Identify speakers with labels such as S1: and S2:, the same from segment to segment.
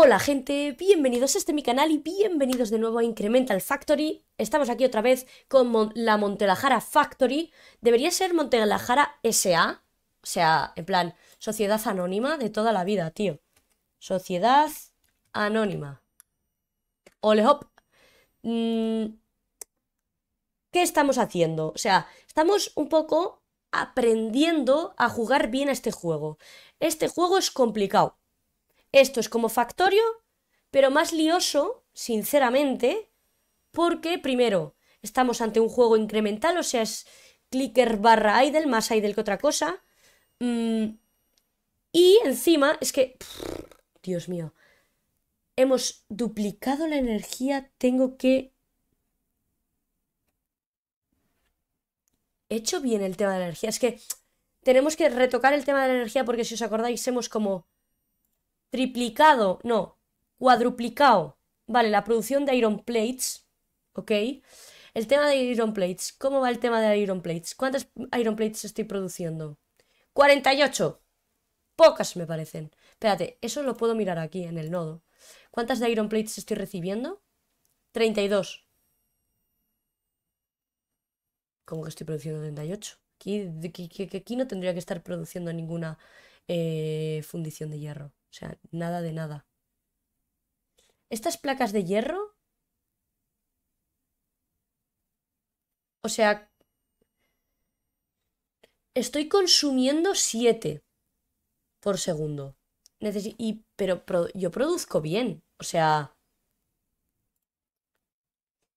S1: Hola gente, bienvenidos a este mi canal y bienvenidos de nuevo a Incremental Factory. Estamos aquí otra vez con la Montelajara Factory. Debería ser Montelajara SA, o sea, en plan, sociedad anónima de toda la vida, tío. Sociedad anónima. Ole hop. Mm, ¿Qué estamos haciendo? O sea, estamos un poco aprendiendo a jugar bien a este juego. Este juego es complicado. Esto es como Factorio, pero más lioso, sinceramente, porque primero, estamos ante un juego incremental, o sea, es clicker barra idle, más idle que otra cosa. Mm, y encima, es que... Dios mío. Hemos duplicado la energía, tengo que... He hecho bien el tema de la energía. Es que tenemos que retocar el tema de la energía porque si os acordáis hemos como triplicado, no, cuadruplicado, vale, la producción de Iron Plates, ¿ok? El tema de Iron Plates, ¿cómo va el tema de Iron Plates? ¿Cuántas Iron Plates estoy produciendo? 48. Pocas me parecen. Espérate, eso lo puedo mirar aquí en el nodo. ¿Cuántas de Iron Plates estoy recibiendo? 32. ¿Cómo que estoy produciendo 38? Aquí, aquí, aquí no tendría que estar produciendo ninguna eh, fundición de hierro. O sea, nada de nada. Estas placas de hierro... O sea... Estoy consumiendo 7 por segundo. y, pero yo produzco bien. O sea...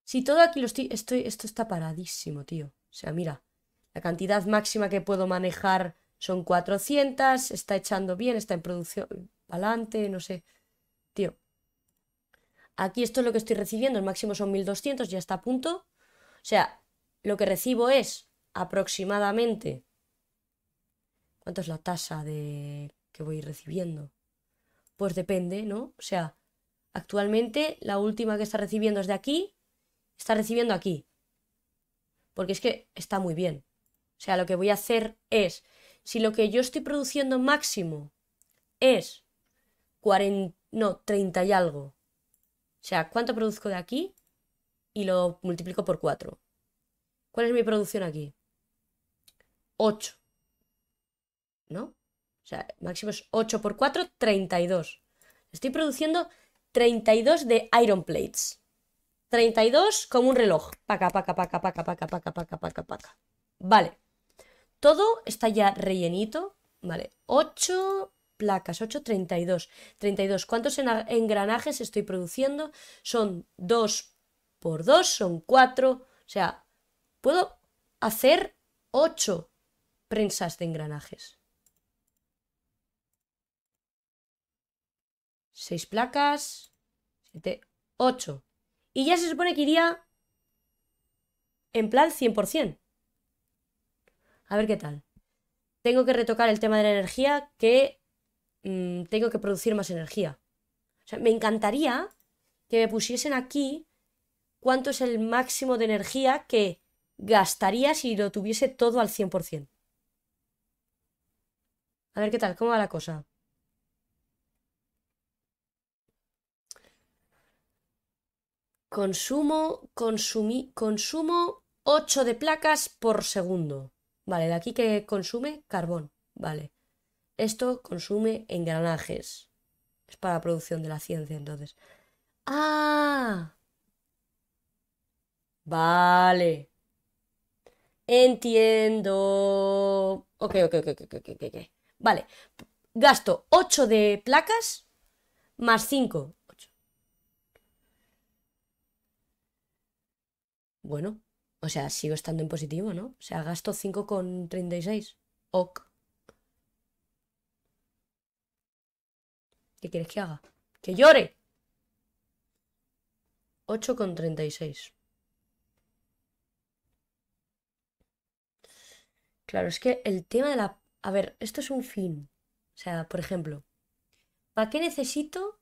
S1: Si todo aquí lo estoy, estoy... Esto está paradísimo, tío. O sea, mira. La cantidad máxima que puedo manejar son 400. Está echando bien, está en producción adelante, no sé. Tío. Aquí esto es lo que estoy recibiendo, el máximo son 1200, ya está a punto. O sea, lo que recibo es aproximadamente... ¿Cuánto es la tasa de que voy recibiendo? Pues depende, ¿no? O sea, actualmente la última que está recibiendo es de aquí, está recibiendo aquí. Porque es que está muy bien. O sea, lo que voy a hacer es, si lo que yo estoy produciendo máximo es 40, no, 30 y algo. O sea, ¿cuánto produzco de aquí? Y lo multiplico por 4. ¿Cuál es mi producción aquí? 8. ¿No? O sea, máximo es 8 por 4, 32. Estoy produciendo 32 de iron plates. 32 como un reloj. Paca, paca, paca, paca, paca, paca, paca, paca, paca. Vale. Todo está ya rellenito. Vale. 8 placas, 8, 32. 32. ¿Cuántos engranajes estoy produciendo? Son 2 por 2, son 4. O sea, puedo hacer 8 prensas de engranajes. 6 placas, 7, 8. Y ya se supone que iría en plan 100%. A ver qué tal. Tengo que retocar el tema de la energía que Mm, tengo que producir más energía. O sea, me encantaría que me pusiesen aquí cuánto es el máximo de energía que gastaría si lo tuviese todo al 100%. A ver qué tal, cómo va la cosa. Consumo, consumí, consumo 8 de placas por segundo. Vale, de aquí que consume carbón. Vale. Esto consume engranajes. Es para la producción de la ciencia, entonces. ¡Ah! Vale. Entiendo. Ok, ok, ok, ok, ok, ok. Vale. Gasto 8 de placas más 5. Bueno, o sea, sigo estando en positivo, ¿no? O sea, gasto 5,36. Ok. ¿Qué quieres que haga? ¡Que llore! 8,36. Claro, es que el tema de la... A ver, esto es un fin. O sea, por ejemplo, ¿para qué necesito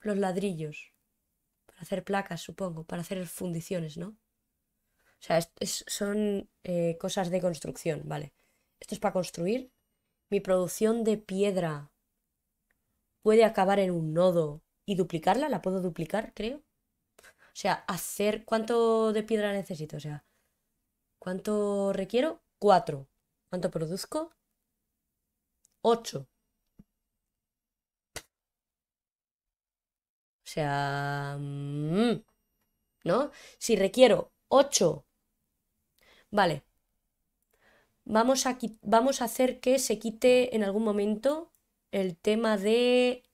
S1: los ladrillos? Para hacer placas, supongo, para hacer fundiciones, ¿no? O sea, son eh, cosas de construcción, ¿vale? Esto es para construir. Mi producción de piedra puede acabar en un nodo y duplicarla. La puedo duplicar, creo. O sea, hacer... ¿Cuánto de piedra necesito? O sea, ¿cuánto requiero? Cuatro. ¿Cuánto produzco? Ocho. O sea... Mm, ¿No? Si requiero 8. Vale. Vamos a, vamos a hacer que se quite en algún momento el tema de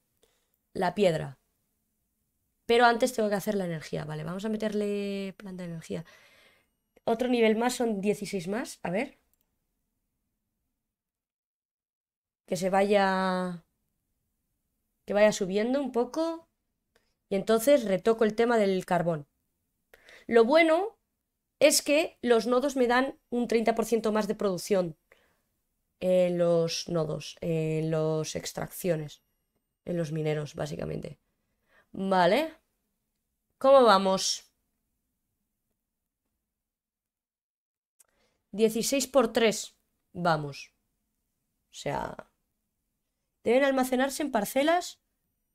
S1: la piedra. Pero antes tengo que hacer la energía. Vale, vamos a meterle planta de energía. Otro nivel más son 16 más. A ver. Que se vaya... Que vaya subiendo un poco. Y entonces retoco el tema del carbón. Lo bueno es que los nodos me dan un 30% más de producción en los nodos, en las extracciones, en los mineros, básicamente. Vale. ¿Cómo vamos? 16 por 3. Vamos. O sea... Deben almacenarse en parcelas.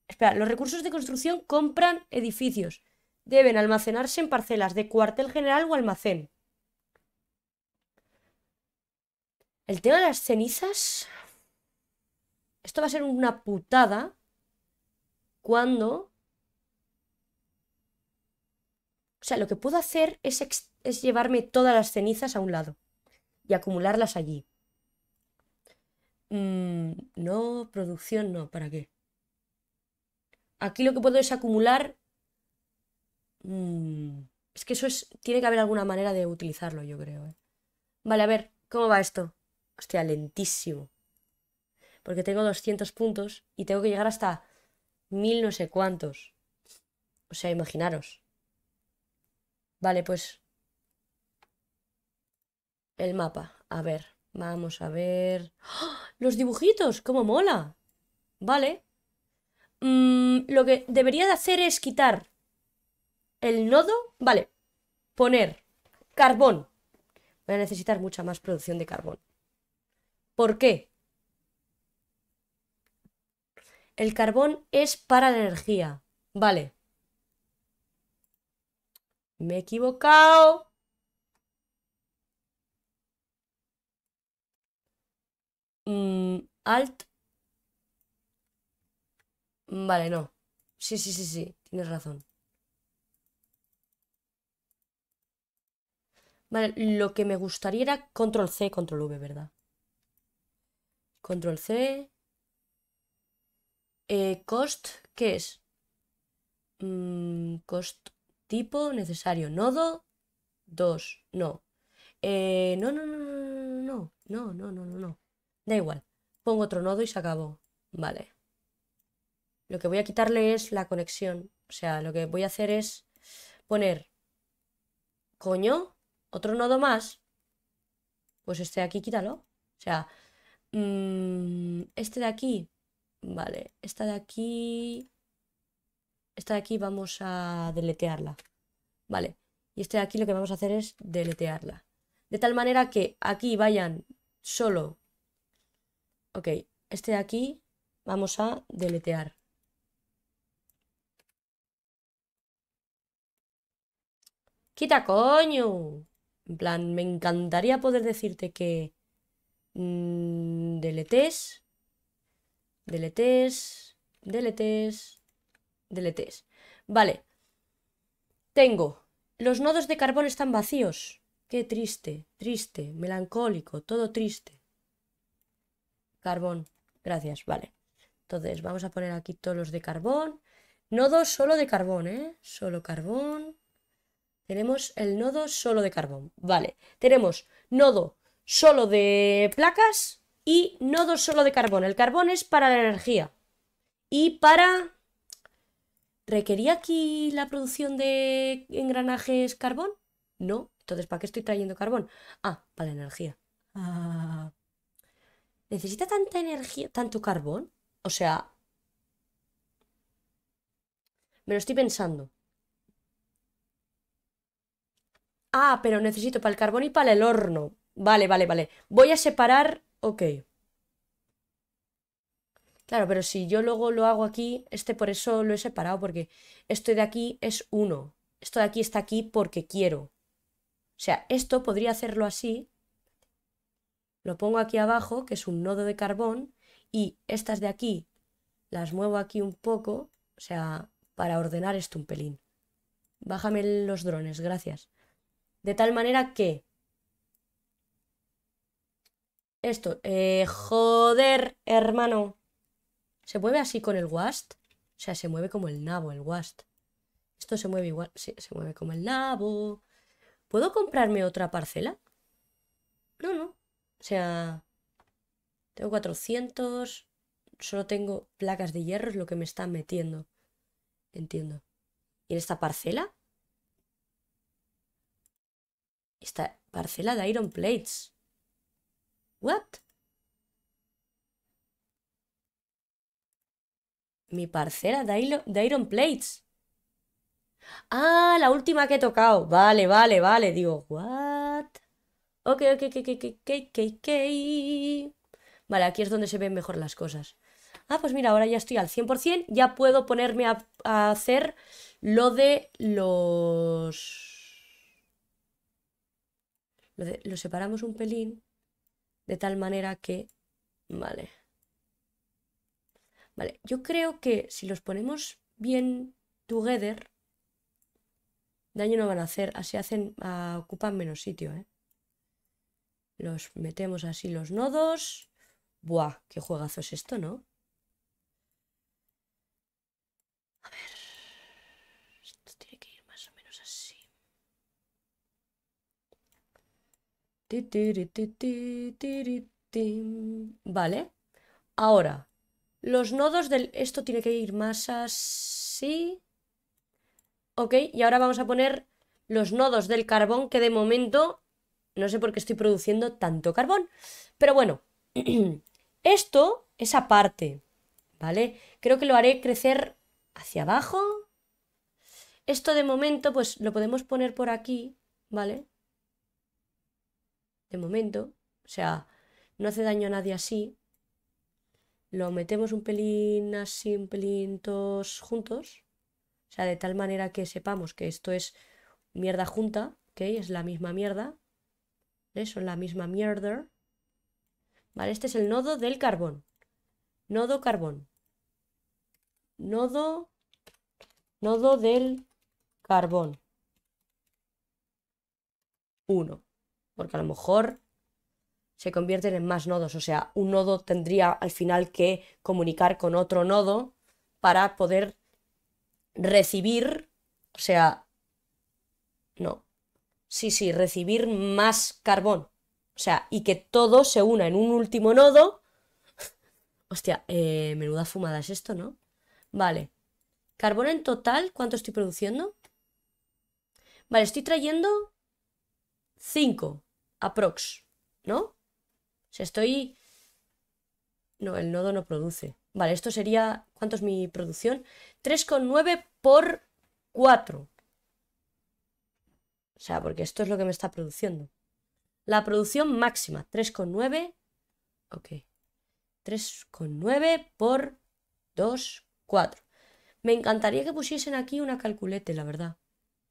S1: Espera, los recursos de construcción compran edificios deben almacenarse en parcelas de cuartel general o almacén. El tema de las cenizas... Esto va a ser una putada cuando... O sea, lo que puedo hacer es, llevarme todas las cenizas a un lado y acumularlas allí. Mm, no, producción no, ¿para qué? Aquí lo que puedo es acumular Mm, es que eso es. Tiene que haber alguna manera de utilizarlo, yo creo. ¿eh? Vale, a ver, ¿cómo va esto? Hostia, lentísimo. Porque tengo 200 puntos y tengo que llegar hasta mil no sé cuántos. O sea, imaginaros. Vale, pues. El mapa. A ver, vamos a ver. ¡Ah! ¡Los dibujitos! ¡Cómo mola! Vale. Mm, lo que debería de hacer es quitar el nodo, vale, poner carbón. Voy a necesitar mucha más producción de carbón. ¿Por qué? El carbón es para la energía. Vale. Me he equivocado. Mm, alt. Vale, no. Sí, sí, sí, sí. Tienes razón. Vale, lo que me gustaría era control C, control V, ¿verdad? Control C. Eh, cost, ¿qué es? Mm, cost tipo necesario. Nodo 2. No. Eh, no, no, no, no, no, no, no, no, no. Da igual. Pongo otro nodo y se acabó. Vale. Lo que voy a quitarle es la conexión. O sea, lo que voy a hacer es poner... Coño, otro nodo más, pues este aquí quítalo. O sea, mm, este de aquí, vale, esta de aquí, esta de aquí vamos a deletearla. Vale, y este de aquí lo que vamos a hacer es deletearla. De tal manera que aquí vayan solo... Ok, este de aquí vamos a deletear. ¡Quita, coño! En plan, me encantaría poder decirte que mmm, deletes, deletes, deletes, deletes. Vale. Tengo. Los nodos de carbón están vacíos. Qué triste, triste, melancólico, todo triste. Carbón. Gracias, vale. Entonces, vamos a poner aquí todos los de carbón. Nodos solo de carbón, ¿eh? Solo carbón. Tenemos el nodo solo de carbón. Vale. Tenemos nodo solo de placas y nodo solo de carbón. El carbón es para la energía. Y para... ¿Requería aquí la producción de engranajes carbón? No. Entonces, ¿para qué estoy trayendo carbón? Ah, para la energía. Ah. ¿Necesita tanta energía, tanto carbón? O sea... Me lo estoy pensando. Ah, pero necesito para el carbón y para el horno. Vale, vale, vale. Voy a separar... Ok. Claro, pero si yo luego lo hago aquí, este por eso lo he separado, porque esto de aquí es 1. Esto de aquí está aquí porque quiero. O sea, esto podría hacerlo así. Lo pongo aquí abajo, que es un nodo de carbón, y estas de aquí las muevo aquí un poco, o sea, para ordenar esto un pelín. Bájame los drones, gracias. De tal manera que... Esto, eh, joder, hermano. ¿Se mueve así con el WAST? O sea, se mueve como el nabo, el WAST. Esto se mueve igual, sí, se mueve como el nabo. ¿Puedo comprarme otra parcela? No, no. O sea, tengo 400. Solo tengo placas de hierro, es lo que me están metiendo. Entiendo. ¿Y en esta parcela? Esta parcela de iron plates. ¿What? Mi parcela de, de iron plates. Ah, la última que he tocado. Vale, vale, vale. Digo, ¿what? Ok, ok, ok, ok, ok, ok. Vale, aquí es donde se ven mejor las cosas. Ah, pues mira, ahora ya estoy al 100%. Ya puedo ponerme a, hacer lo de los... Lo, lo separamos un pelín de tal manera que... Vale. Vale, yo creo que si los ponemos bien together, daño no van a hacer. Así hacen, ah, ocupan menos sitio, ¿eh? Los metemos así los nodos. Buah, qué juegazo es esto, ¿no? A ver. Esto tiene que ir más o menos así. Vale. Ahora, los nodos del... Esto tiene que ir más así. Ok, y ahora vamos a poner los nodos del carbón que de momento no sé por qué estoy produciendo tanto carbón. Pero bueno, esto es aparte, ¿vale? Creo que lo haré crecer hacia abajo. Esto de momento, pues lo podemos poner por aquí, ¿vale? De momento. O sea, no hace daño a nadie así. Lo metemos un pelín así, un pelín todos juntos. O sea, de tal manera que sepamos que esto es mierda junta, ¿ok? Es la misma mierda. ¿Ves? Son la misma mierda. Vale, este es el nodo del carbón. Nodo carbón. Nodo. Nodo del carbón. Uno. Porque a lo mejor se convierten en más nodos. O sea, un nodo tendría al final que comunicar con otro nodo para poder recibir, o sea, no, sí, sí, recibir más carbón. O sea, y que todo se una en un último nodo. Hostia, eh, menuda fumada es esto, ¿no? Vale. Carbón en total, ¿cuánto estoy produciendo? Vale, estoy trayendo 5 aprox, ¿no? O sea, estoy... No, el nodo no produce. Vale, esto sería... ¿Cuánto es mi producción? 3,9 por 4. O sea, porque esto es lo que me está produciendo. La producción máxima, 3,9. Ok. 3,9 por 2, 4. Me encantaría que pusiesen aquí una calculete, la verdad.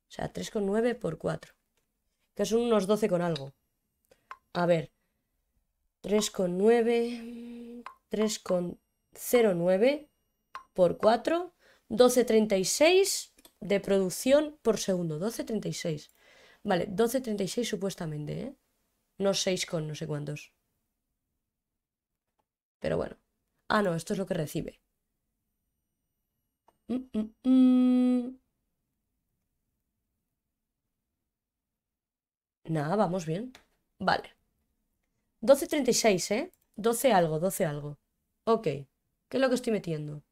S1: O sea, 3,9 por 4. Que son unos 12 con algo. A ver. 3,9. 3,09 por 4. 12,36 de producción por segundo. 12,36. Vale, 12.36 supuestamente, ¿eh? No 6 con no sé cuántos. Pero bueno. Ah, no, esto es lo que recibe. Mm, mm, mm. Nada, vamos bien. Vale. 12.36, ¿eh? 12 algo, 12 algo. Ok. ¿Qué es lo que estoy metiendo?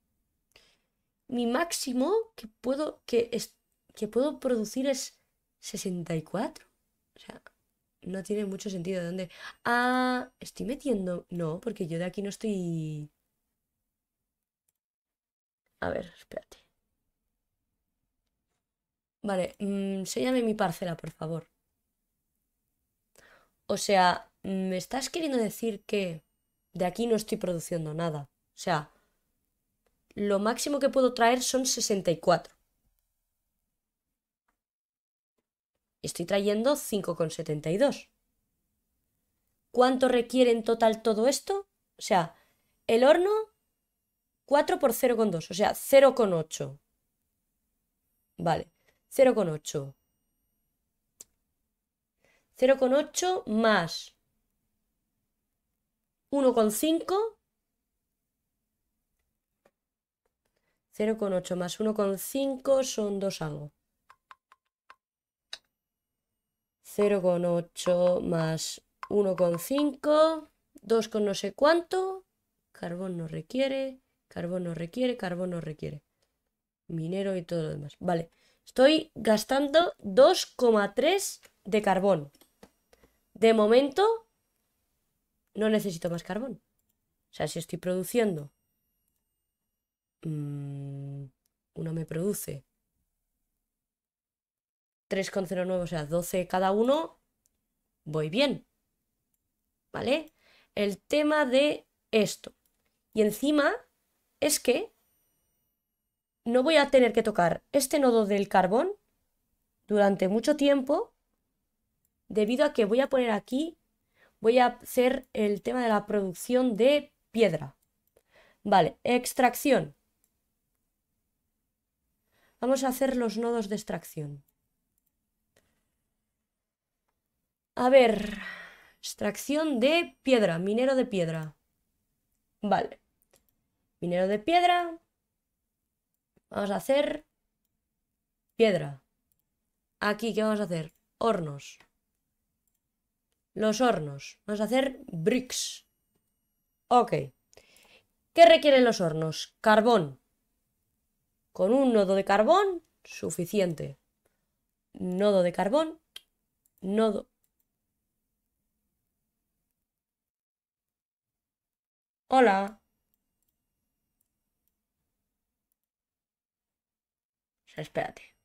S1: Mi máximo que puedo, que, es, que puedo producir es 64. O sea, no tiene mucho sentido. ¿De dónde? Ah, estoy metiendo. No, porque yo de aquí no estoy. A ver, espérate. Vale, mmm, mi parcela, por favor. O sea, ¿me estás queriendo decir que de aquí no estoy produciendo nada? O sea, lo máximo que puedo traer son 64. Estoy trayendo 5,72. ¿Cuánto requiere en total todo esto? O sea, el horno 4 por 0,2, o sea, 0,8. Vale, 0,8. 0,8 más 1,5. 0,8 más 1,5 son 2 algo. 0,8 más 1,5, 2 con no sé cuánto, carbón no requiere, carbón no requiere, carbón no requiere. Minero y todo lo demás. Vale, estoy gastando 2,3 de carbón. De momento, no necesito más carbón. O sea, si estoy produciendo... Mmm, uno me produce 3,09, o sea, 12 cada uno, voy bien. ¿Vale? El tema de esto. Y encima es que no voy a tener que tocar este nodo del carbón durante mucho tiempo debido a que voy a poner aquí, voy a hacer el tema de la producción de piedra. Vale, extracción. Vamos a hacer los nodos de extracción. A ver, extracción de piedra, minero de piedra. Vale. Minero de piedra. Vamos a hacer piedra. Aquí, ¿qué vamos a hacer? Hornos. Los hornos. Vamos a hacer bricks. Ok. ¿Qué requieren los hornos? Carbón. Con un nodo de carbón, suficiente. Nodo de carbón, nodo Hola. espérate.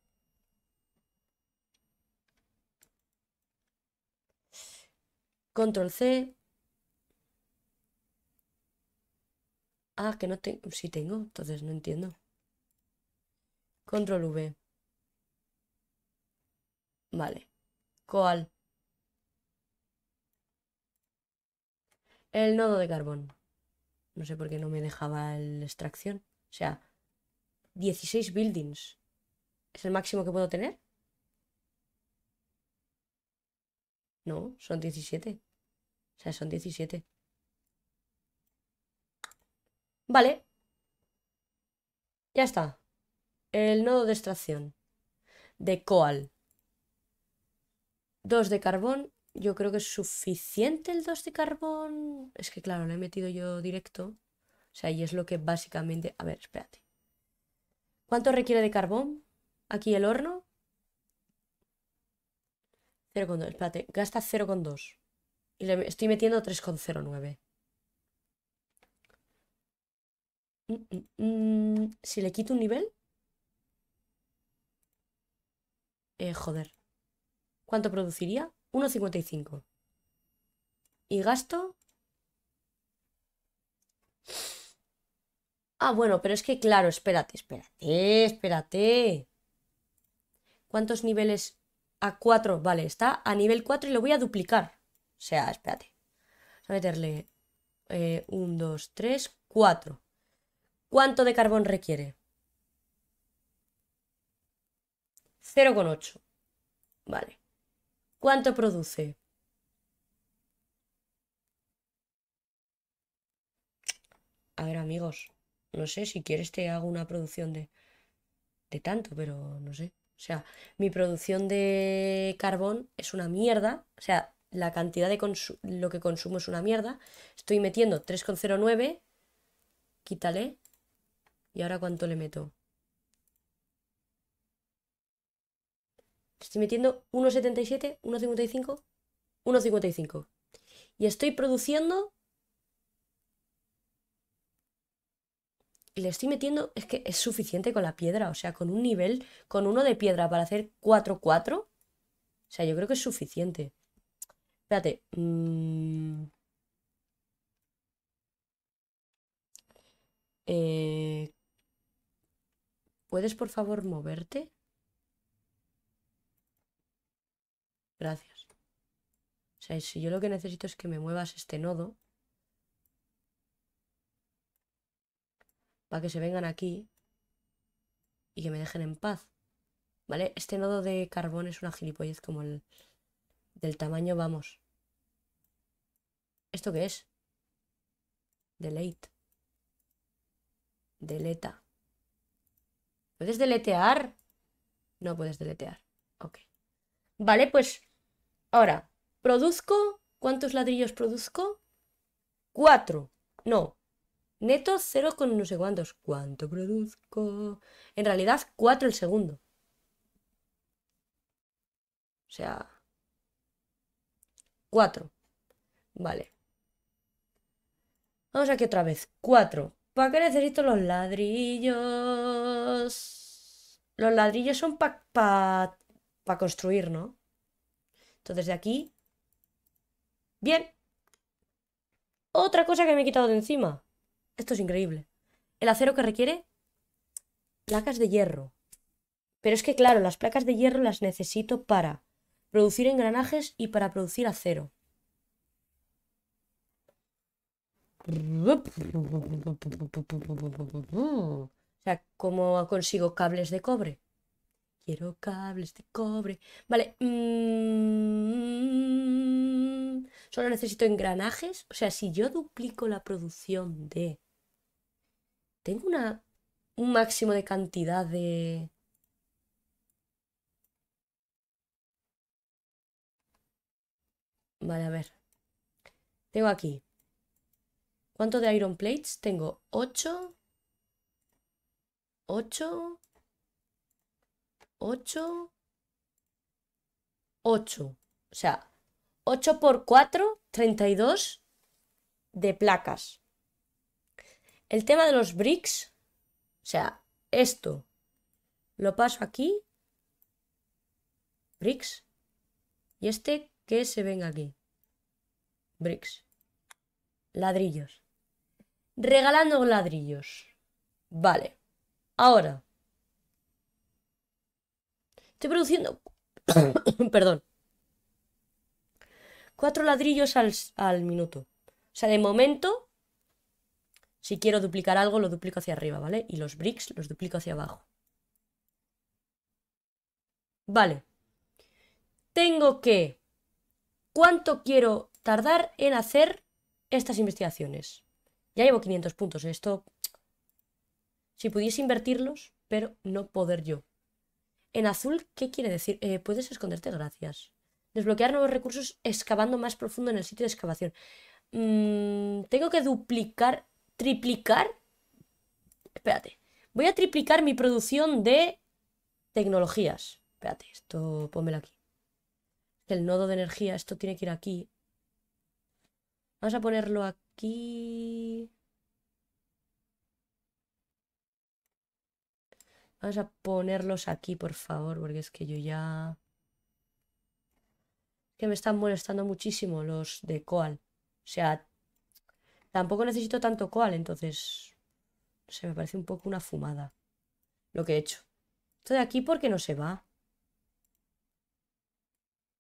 S1: Control C. Ah, que no tengo. Sí tengo, entonces no entiendo. Control V. Vale. Coal. El nodo de carbón. No sé por qué no me dejaba la extracción. O sea, 16 buildings. ¿Es el máximo que puedo tener? No, son 17. O sea, son 17. Vale. Ya está. El nodo de extracción. De coal. 2 de carbón yo creo que es suficiente el 2 de carbón. Es que claro, lo he metido yo directo. O sea, y es lo que básicamente... A ver, espérate. ¿Cuánto requiere de carbón? Aquí el horno. 0,2. Espérate, gasta 0,2. Y le estoy metiendo 3,09. Mm, mm, mm. Si le quito un nivel... Eh, joder. ¿Cuánto produciría? 1,55. ¿Y gasto? Ah, bueno, pero es que claro, espérate, espérate, espérate. ¿Cuántos niveles? A 4, vale, está a nivel 4 y lo voy a duplicar. O sea, espérate. Vamos a meterle 1, 2, 3, 4. ¿Cuánto de carbón requiere? 0,8. Vale. ¿Cuánto produce? A ver, amigos, no sé, si quieres te hago una producción de, de tanto, pero no sé. O sea, mi producción de carbón es una mierda. O sea, la cantidad de lo que consumo es una mierda. Estoy metiendo 3,09. Quítale. ¿Y ahora cuánto le meto? Estoy metiendo 1,77, 1,55, 1,55. Y estoy produciendo... Le estoy metiendo... Es que es suficiente con la piedra. O sea, con un nivel, con uno de piedra para hacer 4, 4. O sea, yo creo que es suficiente. Espérate. Mm. Eh, ¿Puedes por favor moverte? Gracias. O sea, si yo lo que necesito es que me muevas este nodo. Para que se vengan aquí. Y que me dejen en paz. ¿Vale? Este nodo de carbón es una gilipollez como el del tamaño, vamos. ¿Esto qué es? Delete. Deleta. ¿Puedes deletear? No puedes deletear. Ok. Vale, pues ahora, produzco. ¿Cuántos ladrillos produzco? Cuatro. No. Neto cero con no sé cuántos. ¿Cuánto produzco? En realidad, cuatro el segundo. O sea, cuatro. Vale. Vamos aquí otra vez. Cuatro. ¿Para qué necesito los ladrillos? Los ladrillos son para pa, construir, ¿no? Entonces de aquí... Bien. Otra cosa que me he quitado de encima. Esto es increíble. El acero que requiere placas de hierro. Pero es que, claro, las placas de hierro las necesito para producir engranajes y para producir acero. O sea, ¿cómo consigo cables de cobre? Quiero cables de cobre. Vale. Mm, solo necesito engranajes. O sea, si yo duplico la producción de... Tengo una, un máximo de cantidad de... Vale, a ver. Tengo aquí ¿Cuánto de iron plates? Tengo 8. 8. 8. 8. O sea, 8 por 4, 32 de placas. El tema de los bricks, o sea, esto lo paso aquí. Bricks. Y este que se venga aquí. Bricks. Ladrillos. Regalando ladrillos. Vale. Ahora. Estoy produciendo... Perdón. Cuatro ladrillos al, al minuto. O sea, de momento, si quiero duplicar algo, lo duplico hacia arriba, ¿vale? Y los bricks los duplico hacia abajo. Vale. Tengo que... ¿Cuánto quiero tardar en hacer estas investigaciones? Ya llevo 500 puntos. Esto... Si pudiese invertirlos, pero no poder yo. En azul, ¿qué quiere decir? Eh, puedes esconderte, gracias. Desbloquear nuevos recursos excavando más profundo en el sitio de excavación. Mm, tengo que duplicar, triplicar. Espérate. Voy a triplicar mi producción de tecnologías. Espérate, esto pónmelo aquí. El nodo de energía, esto tiene que ir aquí. Vamos a ponerlo aquí. Vamos a ponerlos aquí, por favor, porque es que yo ya... Que me están molestando muchísimo los de Coal. O sea, tampoco necesito tanto Coal, entonces... Sé, me parece un poco una fumada lo que he hecho. Esto de aquí, ¿por qué no se va?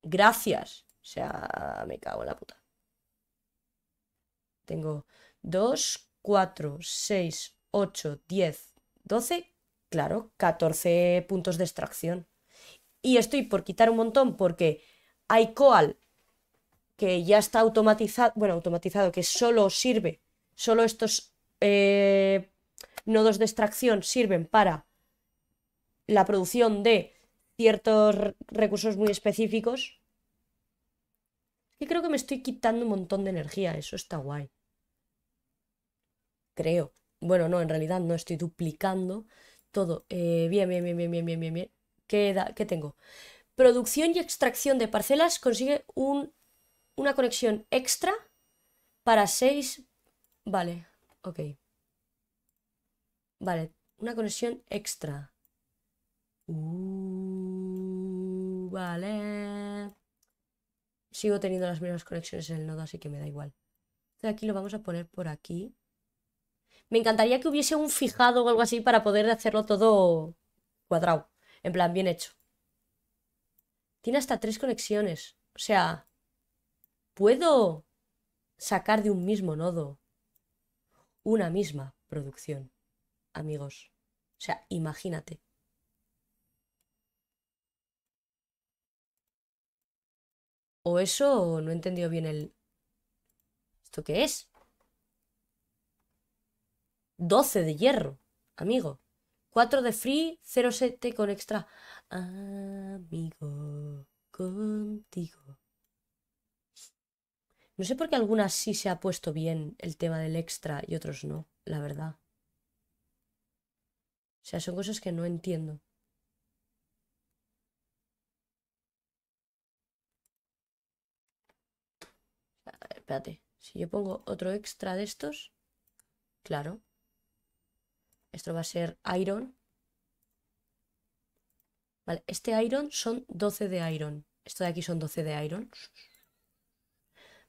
S1: Gracias. O sea, me cago en la puta. Tengo 2, 4, 6, 8, 10, 12, claro, 14 puntos de extracción. Y estoy por quitar un montón porque hay coal que ya está automatizado, bueno, automatizado, que solo sirve, solo estos eh, nodos de extracción sirven para la producción de ciertos recursos muy específicos y creo que me estoy quitando un montón de energía. Eso está guay. Creo. Bueno, no, en realidad no estoy duplicando todo. Eh, bien, bien, bien, bien, bien, bien, bien, bien. ¿Qué, ¿Qué tengo? Producción y extracción de parcelas consigue un, una conexión extra para 6... Vale, ok. Vale, una conexión extra. Uh, vale. Sigo teniendo las mismas conexiones en el nodo, así que me da igual. aquí lo vamos a poner por aquí. Me encantaría que hubiese un fijado o algo así para poder hacerlo todo cuadrado. En plan, bien hecho. Tiene hasta tres conexiones. O sea, puedo sacar de un mismo nodo una misma producción, amigos. O sea, imagínate. O eso no he entendido bien el... ¿Esto qué es? 12 de hierro, amigo. 4 de free, 0,7 con extra. Amigo, contigo. No sé por qué algunas sí se ha puesto bien el tema del extra y otros no, la verdad. O sea, son cosas que no entiendo. Espérate. Si yo pongo otro extra de estos, claro. Esto va a ser iron. Vale, este iron son 12 de iron. Esto de aquí son 12 de iron.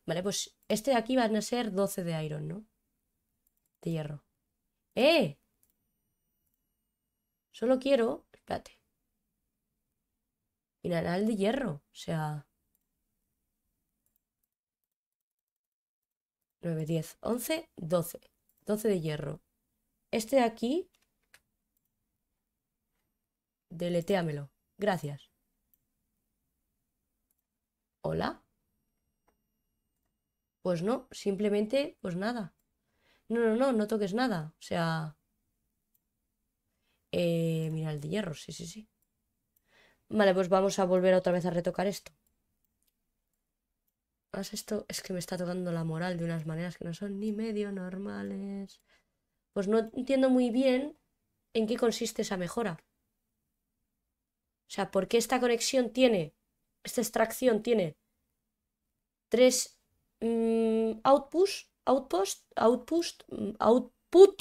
S1: Vale, pues este de aquí van a ser 12 de iron, ¿no? De hierro. ¡Eh! Solo quiero... Espérate. Mineral de hierro. O sea... 9, 10, 11, 12. 12 de hierro. Este de aquí... Deletéamelo. Gracias. ¿Hola? Pues no, simplemente, pues nada. No, no, no, no toques nada. O sea... Eh, mira, el de hierro, sí, sí, sí. Vale, pues vamos a volver otra vez a retocar esto. Esto es que me está tocando la moral de unas maneras que no son ni medio normales. Pues no entiendo muy bien en qué consiste esa mejora. O sea, ¿por qué esta conexión tiene, esta extracción tiene tres mm, outputs, outpost, mm, output,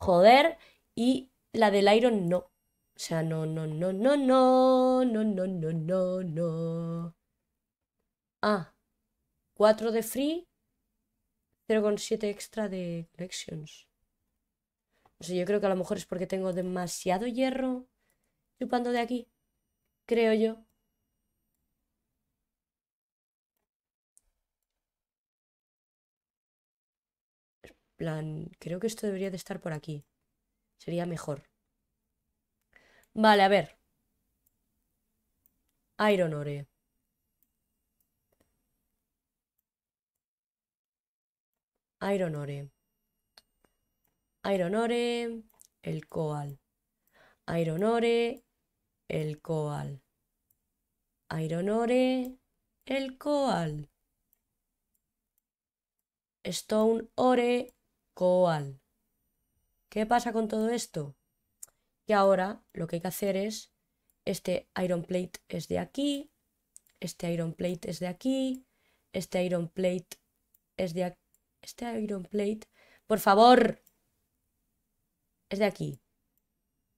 S1: joder, y la del iron no. O sea, no, no, no, no, no, no, no, no, no, no. Ah, 4 de free, 0,7 extra de connections. No sé, yo creo que a lo mejor es porque tengo demasiado hierro chupando de aquí. Creo yo. plan, creo que esto debería de estar por aquí. Sería mejor. Vale, a ver. Iron ore. Iron ore. Iron ore, el coal. Iron ore, el coal. Iron ore, el coal. Stone ore, coal. ¿Qué pasa con todo esto? Que ahora lo que hay que hacer es, este iron plate es de aquí, este iron plate es de aquí, este iron plate es de aquí, este iron plate, por favor, es de aquí.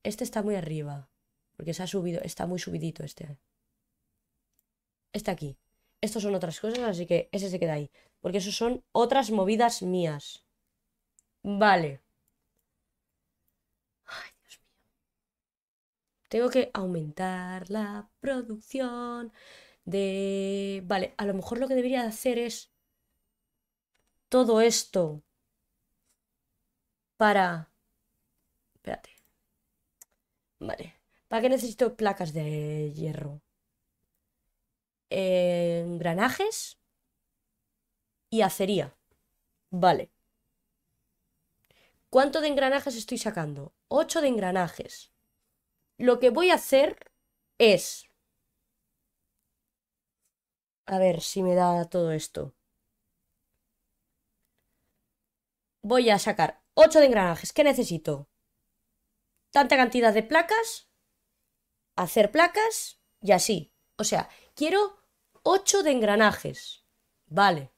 S1: Este está muy arriba, porque se ha subido, está muy subidito este. Este aquí. Estos son otras cosas, así que ese se queda ahí. Porque esos son otras movidas mías. Vale. Ay, Dios mío. Tengo que aumentar la producción de... Vale, a lo mejor lo que debería hacer es todo esto para... Espérate. Vale. ¿Para qué necesito placas de hierro? engranajes y acería. Vale. ¿Cuánto de engranajes estoy sacando? 8 de engranajes. Lo que voy a hacer es... A ver si me da todo esto. Voy a sacar 8 de engranajes. ¿Qué necesito? Tanta cantidad de placas. Hacer placas y así. O sea, quiero 8 de engranajes. Vale.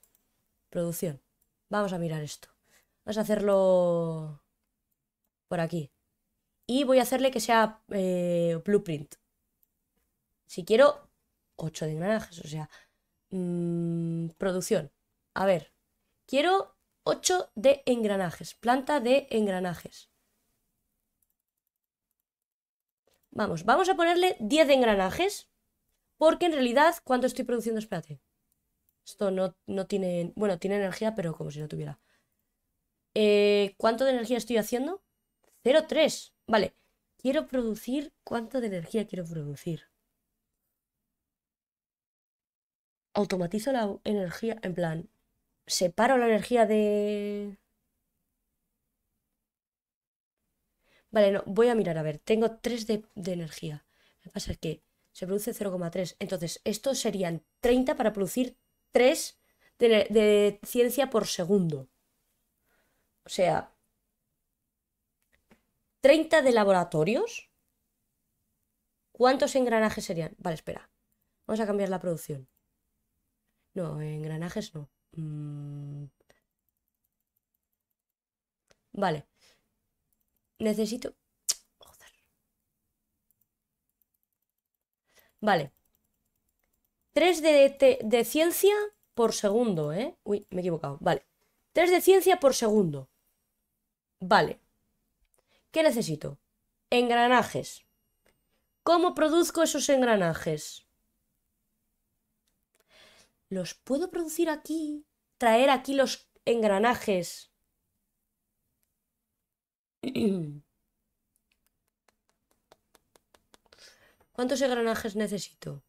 S1: Producción. Vamos a mirar esto. Vamos a hacerlo por aquí. Y voy a hacerle que sea eh, blueprint. Si quiero 8 de engranajes, o sea, mm, producción. A ver, quiero 8 de engranajes, planta de engranajes. Vamos, vamos a ponerle 10 de engranajes. Porque en realidad, ¿cuánto estoy produciendo? Espérate. Esto no, no tiene... Bueno, tiene energía, pero como si no tuviera. Eh, ¿Cuánto de energía estoy haciendo? 0,3. Vale. Quiero producir... ¿Cuánto de energía quiero producir? Automatizo la energía, en plan... Separo la energía de... Vale, no, voy a mirar, a ver, tengo 3 de, energía. Lo que pasa es que se produce 0,3. Entonces, estos serían 30 para producir 3 de, de ciencia por segundo. O sea, 30 de laboratorios. ¿Cuántos engranajes serían? Vale, espera. Vamos a cambiar la producción. No, engranajes no. Mm. Vale. Necesito... Joder. Vale. 3 de, de ciencia por segundo, ¿eh? Uy, me he equivocado. Vale. 3 de ciencia por segundo. Vale. ¿Qué necesito? Engranajes. ¿Cómo produzco esos engranajes? ¿Los puedo producir aquí? ¿Traer aquí los engranajes? ¿Cuántos engranajes necesito?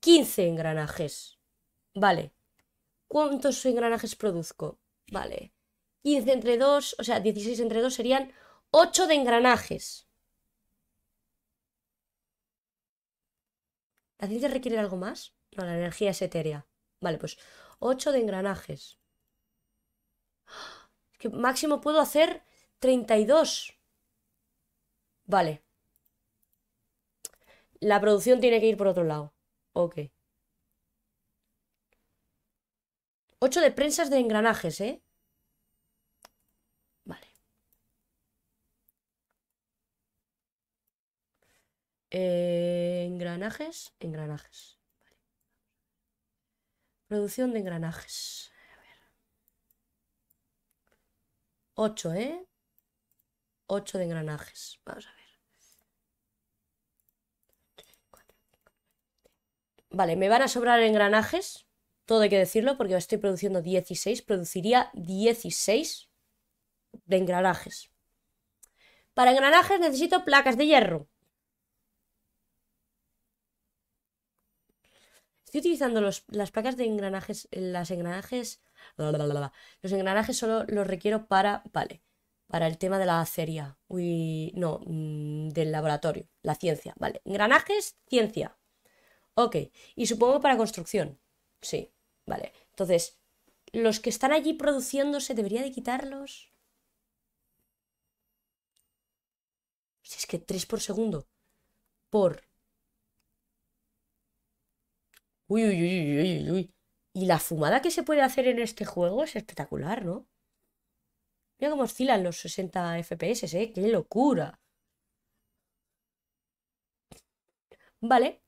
S1: 15 engranajes. Vale. ¿Cuántos engranajes produzco? Vale. 15 entre 2, o sea, 16 entre 2 serían 8 de engranajes. ¿La ciencia requiere algo más? No, la energía es etérea. Vale, pues 8 de engranajes. Es que máximo puedo hacer 32. Vale. La producción tiene que ir por otro lado. Ok. 8 de prensas de engranajes, ¿eh? Vale. Engranajes, engranajes. Producción de engranajes. A ver. 8, ¿eh? 8 de engranajes. Vamos a ver. Vale, me van a sobrar engranajes. Todo hay que decirlo porque estoy produciendo 16. Produciría 16 de engranajes. Para engranajes necesito placas de hierro. Estoy utilizando las placas de engranajes, las engranajes, los engranajes solo los requiero para, vale, para el tema de la acería, uy, no, mm, del laboratorio, la ciencia, vale, engranajes, ciencia, ok, y supongo para construcción, sí, vale, entonces, los que están allí produciéndose, ¿debería de quitarlos? Si es que 3 por segundo, por Y la fumada que se puede hacer en este juego es espectacular, ¿no? Mira cómo oscilan los 60 FPS, ¿eh? ¡Qué locura! Vale.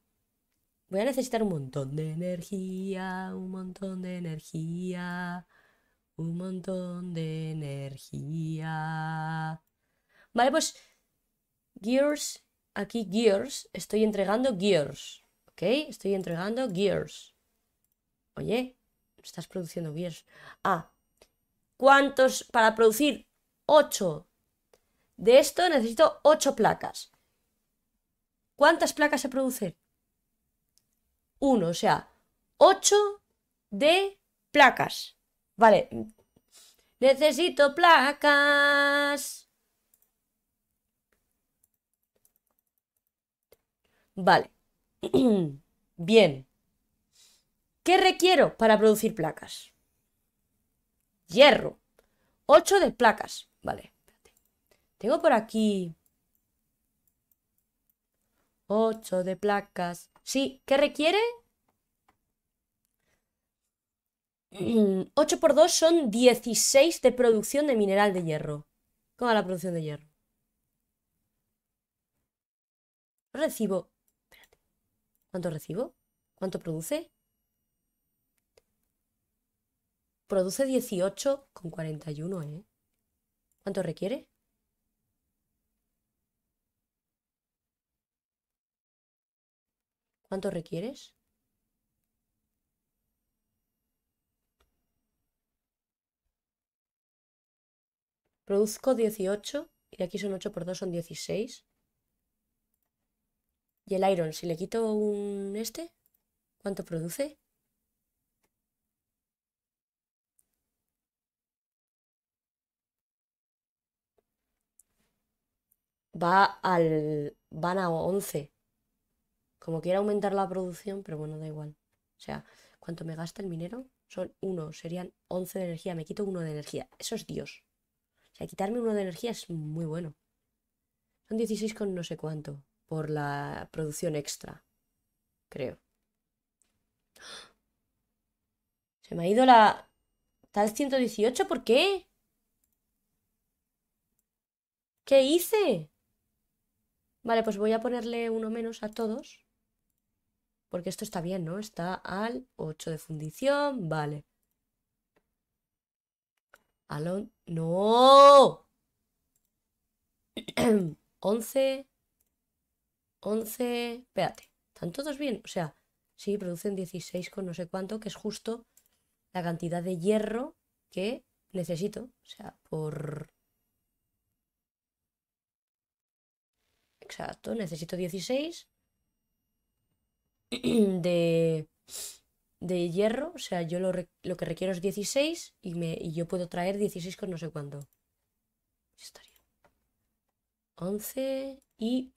S1: Voy a necesitar un montón de energía, un montón de energía, un montón de energía. Vale, pues Gears, aquí Gears, estoy entregando Gears. Ok, estoy entregando gears. Oye, estás produciendo gears. Ah, ¿cuántos? Para producir 8 de esto necesito 8 placas. ¿Cuántas placas se producen? 1, o sea, 8 de placas. Vale. Necesito placas. Vale. Bien. ¿Qué requiero para producir placas? Hierro. 8 de placas. Vale. Tengo por aquí... 8 de placas. Sí, ¿qué requiere? 8 por 2 son 16 de producción de mineral de hierro. ¿Cómo va la producción de hierro? Recibo ¿Cuánto recibo? ¿Cuánto produce? Produce 18,41, ¿eh? ¿Cuánto requiere? ¿Cuánto requieres? Produzco 18 y aquí son 8 por 2 son 16. Y el iron, si le quito un este, ¿cuánto produce? Va al... van a 11. Como quiera aumentar la producción, pero bueno, da igual. O sea, ¿cuánto me gasta el minero? Son 1, serían 11 de energía. Me quito 1 de energía. Eso es Dios. O sea, quitarme 1 de energía es muy bueno. Son 16 con no sé cuánto por la producción extra. Creo. Se me ha ido la... ¿Está el 118? ¿Por qué? ¿Qué hice? Vale, pues voy a ponerle uno menos a todos. Porque esto está bien, ¿no? Está al 8 de fundición. Vale. Alon... ¡No! 11. 11. Espérate. ¿Están todos bien? O sea, sí, producen 16 con no sé cuánto, que es justo la cantidad de hierro que necesito. O sea, por... Exacto, necesito 16 de, de hierro. O sea, yo lo, lo, que requiero es 16 y, me, y yo puedo traer 16 con no sé cuánto. Estaría. 11 y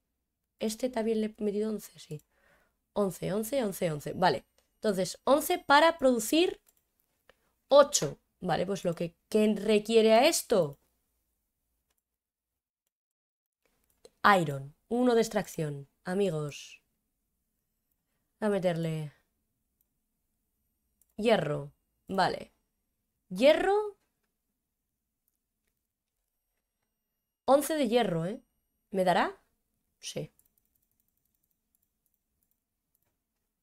S1: este también le he metido 11, sí. 11, 11, 11, 11. Vale. Entonces, 11 para producir 8. Vale, pues lo que requiere a esto. Iron. 1 de extracción. Amigos. A meterle. Hierro. Vale. Hierro. 11 de hierro, ¿eh? ¿Me dará? Sí.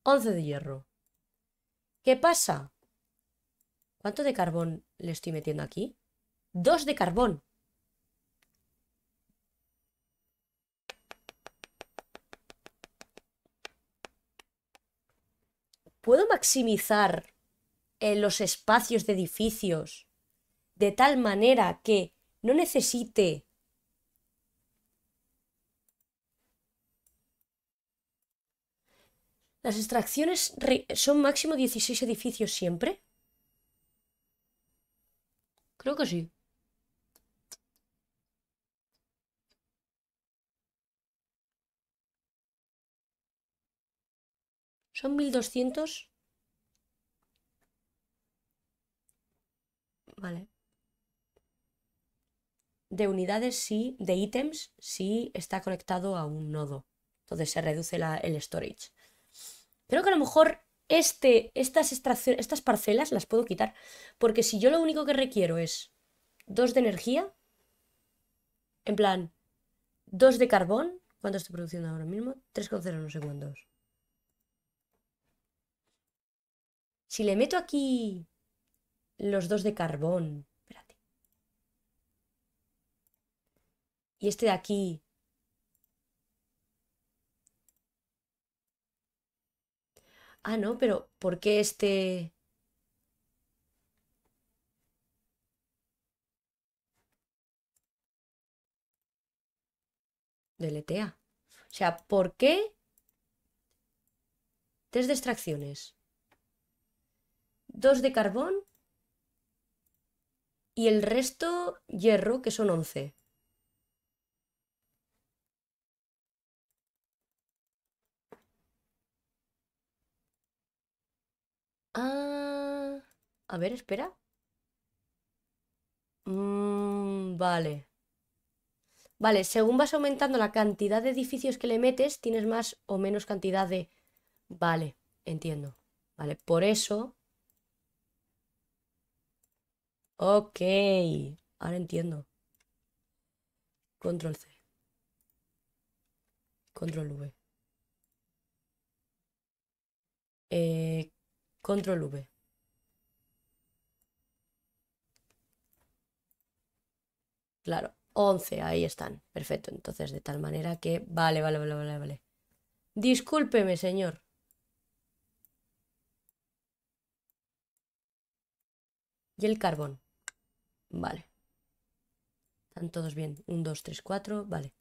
S1: 11 de hierro. ¿Qué pasa? ¿Cuánto de carbón le estoy metiendo aquí? Dos de carbón. ¿Puedo maximizar eh, los espacios de edificios de tal manera que no necesite ¿Las extracciones son máximo 16 edificios siempre? Creo que sí. Son 1200. Vale. De unidades sí, de ítems sí está conectado a un nodo. Entonces se reduce el storage. Creo que a lo mejor este, estas estas parcelas las puedo quitar. Porque si yo lo único que requiero es dos de energía, en plan, dos de carbón, ¿cuánto estoy produciendo ahora mismo? 3,0 no sé cuántos. Si le meto aquí los dos de carbón, espérate. Y este de aquí Ah, no, pero ¿por qué este... Deletea. O sea, ¿por qué? Tres de extracciones. Dos de carbón. Y el resto hierro, que son 11. Ah, a ver, espera. Mm, vale. Vale, según vas aumentando la cantidad de edificios que le metes, tienes más o menos cantidad de... Vale, entiendo. Vale, por eso... Ok, ahora entiendo. Control C. Control V. Eh, Control V. Claro, 11, ahí están. Perfecto, entonces de tal manera que... Vale, vale, vale, vale, vale. Discúlpeme, señor. Y el carbón. Vale. Están todos bien. 1, 2, 3, 4. Vale.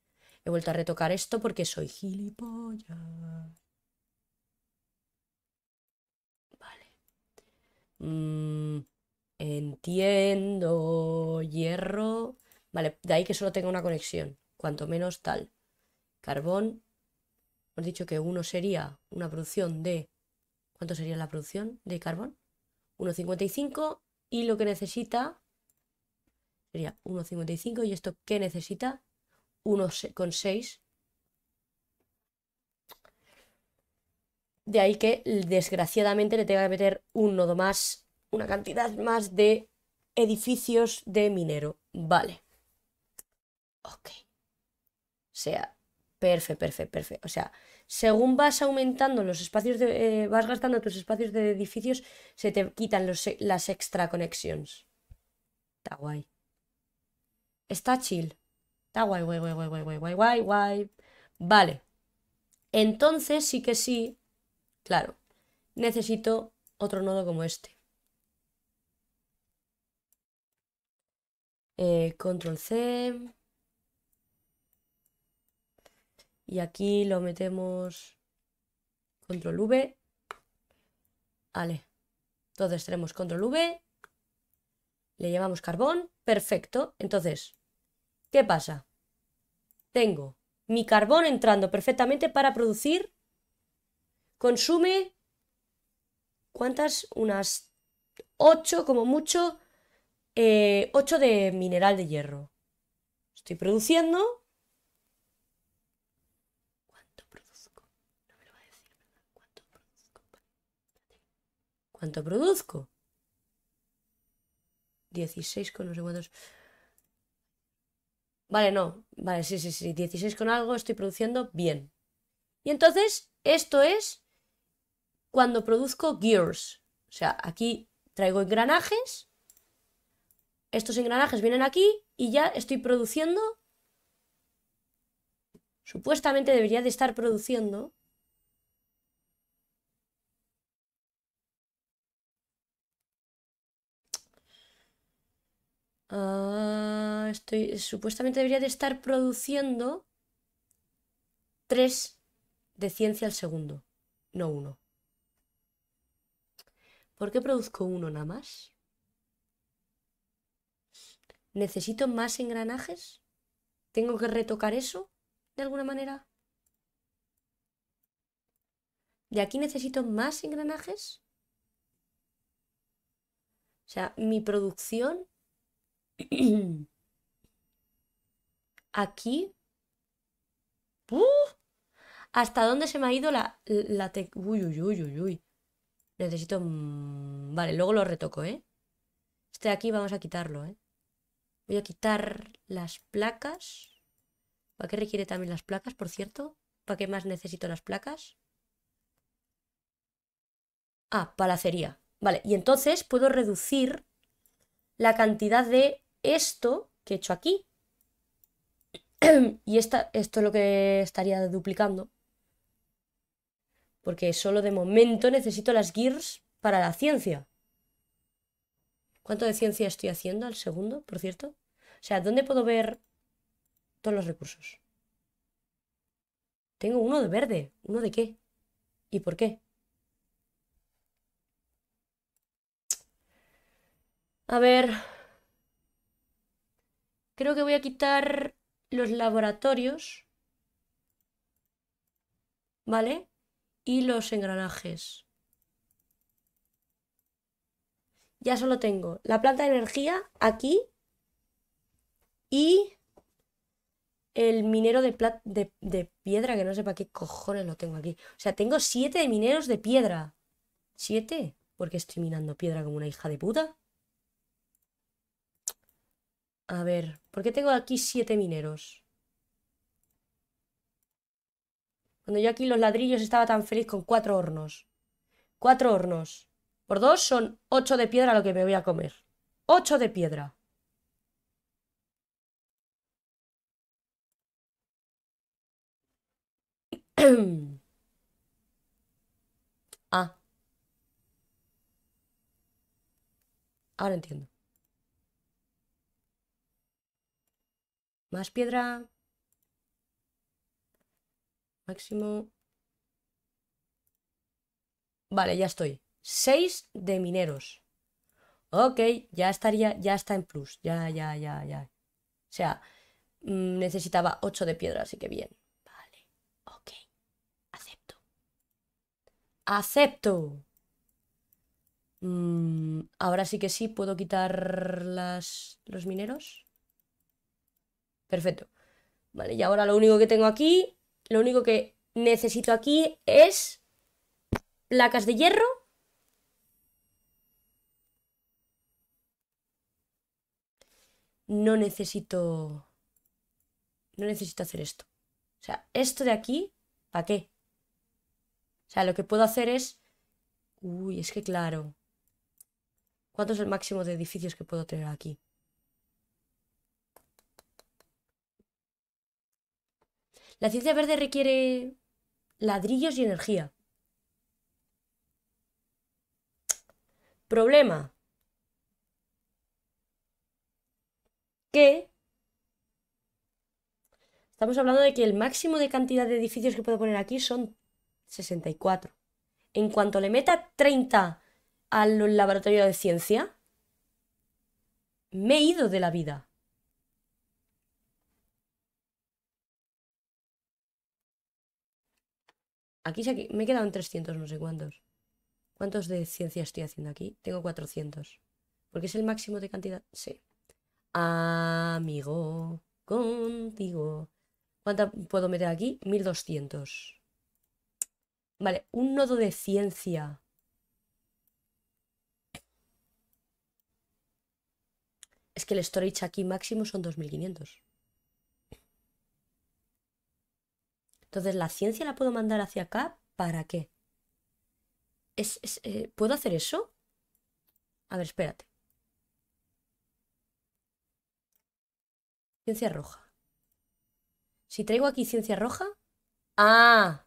S1: He vuelto a retocar esto porque soy gilipollas. Mm, entiendo. Hierro. Vale, de ahí que solo tenga una conexión. Cuanto menos tal. Carbón. Hemos dicho que uno sería una producción de... ¿Cuánto sería la producción de carbón? 1,55 y lo que necesita sería 1,55 y esto que necesita 1,6. De ahí que desgraciadamente le tenga que meter un nodo más, una cantidad más de edificios de minero. Vale. Ok. O sea, perfecto, perfecto, perfecto. O sea, según vas aumentando los espacios de. Eh, vas gastando tus espacios de edificios, se te quitan los, las extra connections. Está guay. Está chill. Está guay, guay, guay, guay, guay, guay, guay, guay, guay. Vale. Entonces sí que sí. Claro. Necesito otro nodo como este. Eh, control C. Y aquí lo metemos control V. Vale. Entonces tenemos control V. Le llevamos carbón. Perfecto. Entonces, ¿qué pasa? Tengo mi carbón entrando perfectamente para producir. Consume. ¿Cuántas? Unas 8 como mucho. 8 eh, de mineral de hierro. Estoy produciendo ¿Cuánto produzco? 16 con no sé cuántos. Vale, no. Vale, sí, sí, sí. 16 con algo estoy produciendo bien. Y entonces, esto es cuando produzco gears. O sea, aquí traigo engranajes. Estos engranajes vienen aquí y ya estoy produciendo. Supuestamente debería de estar produciendo Ah, estoy, supuestamente debería de estar produciendo 3 de ciencia al segundo, no 1. ¿Por qué produzco uno nada más? ¿Necesito más engranajes? ¿Tengo que retocar eso de alguna manera? ¿De aquí necesito más engranajes? O sea, mi producción Aquí. ¿Hasta dónde se me ha ido la, la Uy, uy, uy, uy, uy. Necesito... Vale, luego lo retoco, ¿eh? Este de aquí vamos a quitarlo, ¿eh? Voy a quitar las placas. ¿Para qué requiere también las placas, por cierto? ¿Para qué más necesito las placas? Ah, palacería. Vale, y entonces puedo reducir la cantidad de esto que he hecho aquí. y esta, esto es lo que estaría duplicando. Porque solo de momento necesito las gears para la ciencia. ¿Cuánto de ciencia estoy haciendo al segundo, por cierto? O sea, ¿dónde puedo ver todos los recursos? Tengo uno de verde. ¿Uno de qué? ¿Y por qué? A ver, Creo que voy a quitar los laboratorios. ¿Vale? Y los engranajes. Ya solo tengo la planta de energía aquí y el minero de, de, piedra, que no sé para qué cojones lo tengo aquí. O sea, tengo siete mineros de piedra. ¿Siete? Porque estoy minando piedra como una hija de puta. A ver, ¿por qué tengo aquí siete mineros? Cuando yo aquí los ladrillos estaba tan feliz con cuatro hornos. Cuatro hornos. Por dos son ocho de piedra lo que me voy a comer. Ocho de piedra. ah. Ahora entiendo. Más piedra. Máximo. Vale, ya estoy. 6 de mineros. Ok, ya estaría, ya está en plus. Ya, ya, ya, ya. O sea, mm, necesitaba 8 de piedra, así que bien. Vale, ok. Acepto. Acepto. Mm, ahora sí que sí, puedo quitar las, los mineros. Perfecto. Vale, y ahora lo único que tengo aquí, lo único que necesito aquí es placas de hierro. No necesito... No necesito hacer esto. O sea, esto de aquí, ¿para qué? O sea, lo que puedo hacer es... Uy, es que claro. ¿Cuánto es el máximo de edificios que puedo tener aquí? La ciencia verde requiere ladrillos y energía. Problema. Que estamos hablando de que el máximo de cantidad de edificios que puedo poner aquí son 64. En cuanto le meta 30 al laboratorio de ciencia, me he ido de la vida. Aquí, me he quedado en 300, no sé cuántos. ¿Cuántos de ciencia estoy haciendo aquí? Tengo 400. ¿Porque es el máximo de cantidad? Sí. Amigo, contigo. ¿Cuánta puedo meter aquí? 1200. Vale, un nodo de ciencia. Es que el storage aquí máximo son 2500. Entonces, ¿la ciencia la puedo mandar hacia acá? ¿Para qué? Es, eh, ¿Puedo hacer eso? A ver, espérate. Ciencia roja. Si traigo aquí ciencia roja... ¡Ah!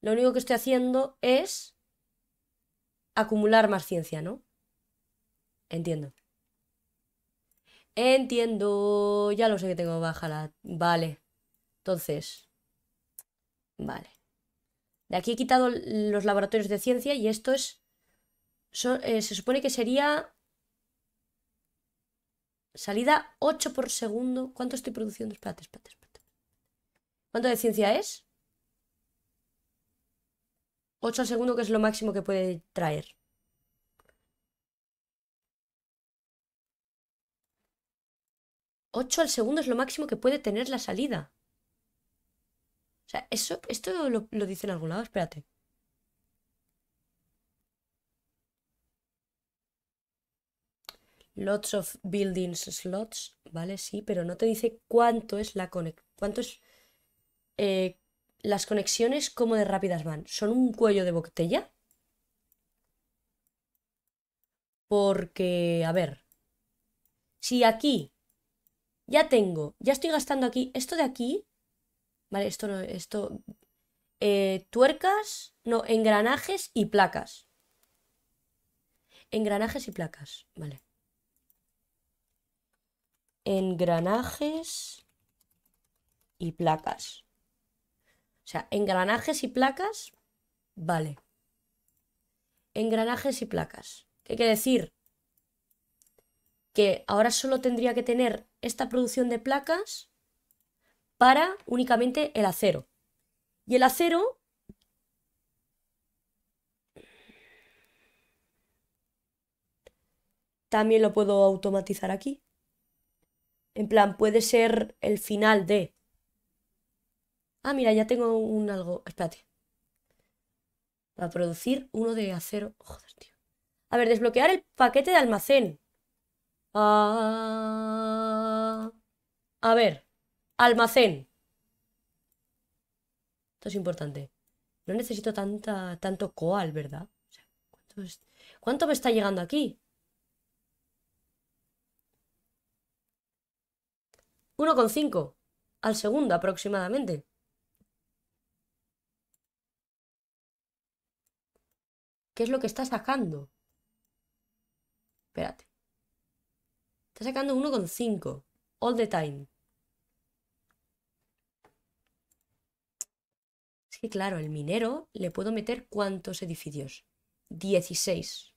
S1: Lo único que estoy haciendo es acumular más ciencia, ¿no? Entiendo. Entiendo. Ya lo sé que tengo baja la... Vale. Entonces... Vale. De aquí he quitado los laboratorios de ciencia y esto es... Eh, se supone que sería... Salida 8 por segundo. ¿Cuánto estoy produciendo? Espérate, espérate, espérate. ¿Cuánto de ciencia es? 8 al segundo, que es lo máximo que puede traer. 8 al segundo es lo máximo que puede tener la salida. O sea, eso, esto lo, lo dice en algún lado, espérate. Lots of buildings slots, ¿vale? Sí, pero no te dice cuánto es la conexión. Cuánto es. Eh, las conexiones, cómo de rápidas van. ¿Son un cuello de botella? Porque, a ver. Si aquí ya tengo, ya estoy gastando aquí. Esto de aquí, vale, esto no, esto, eh, tuercas, no, engranajes y placas. Engranajes y placas, vale. Engranajes y placas. O sea, engranajes y placas, vale. Engranajes y placas. ¿Qué quiere decir? Que ahora solo tendría que tener esta producción de placas para únicamente el acero. Y el acero también lo puedo automatizar aquí. En plan, puede ser el final de... Ah, mira, ya tengo un algo... Espérate. Para producir uno de acero... Joder, tío. A ver, desbloquear el paquete de almacén. Ah, a ver, almacén. Esto es importante. No necesito tanta, tanto coal, ¿verdad? ¿cuánto, me está llegando aquí? 1,5 al segundo aproximadamente. ¿Qué es lo que está sacando? Espérate. Está sacando 1,5. All the time. Es que claro, el minero le puedo meter cuántos edificios. 16.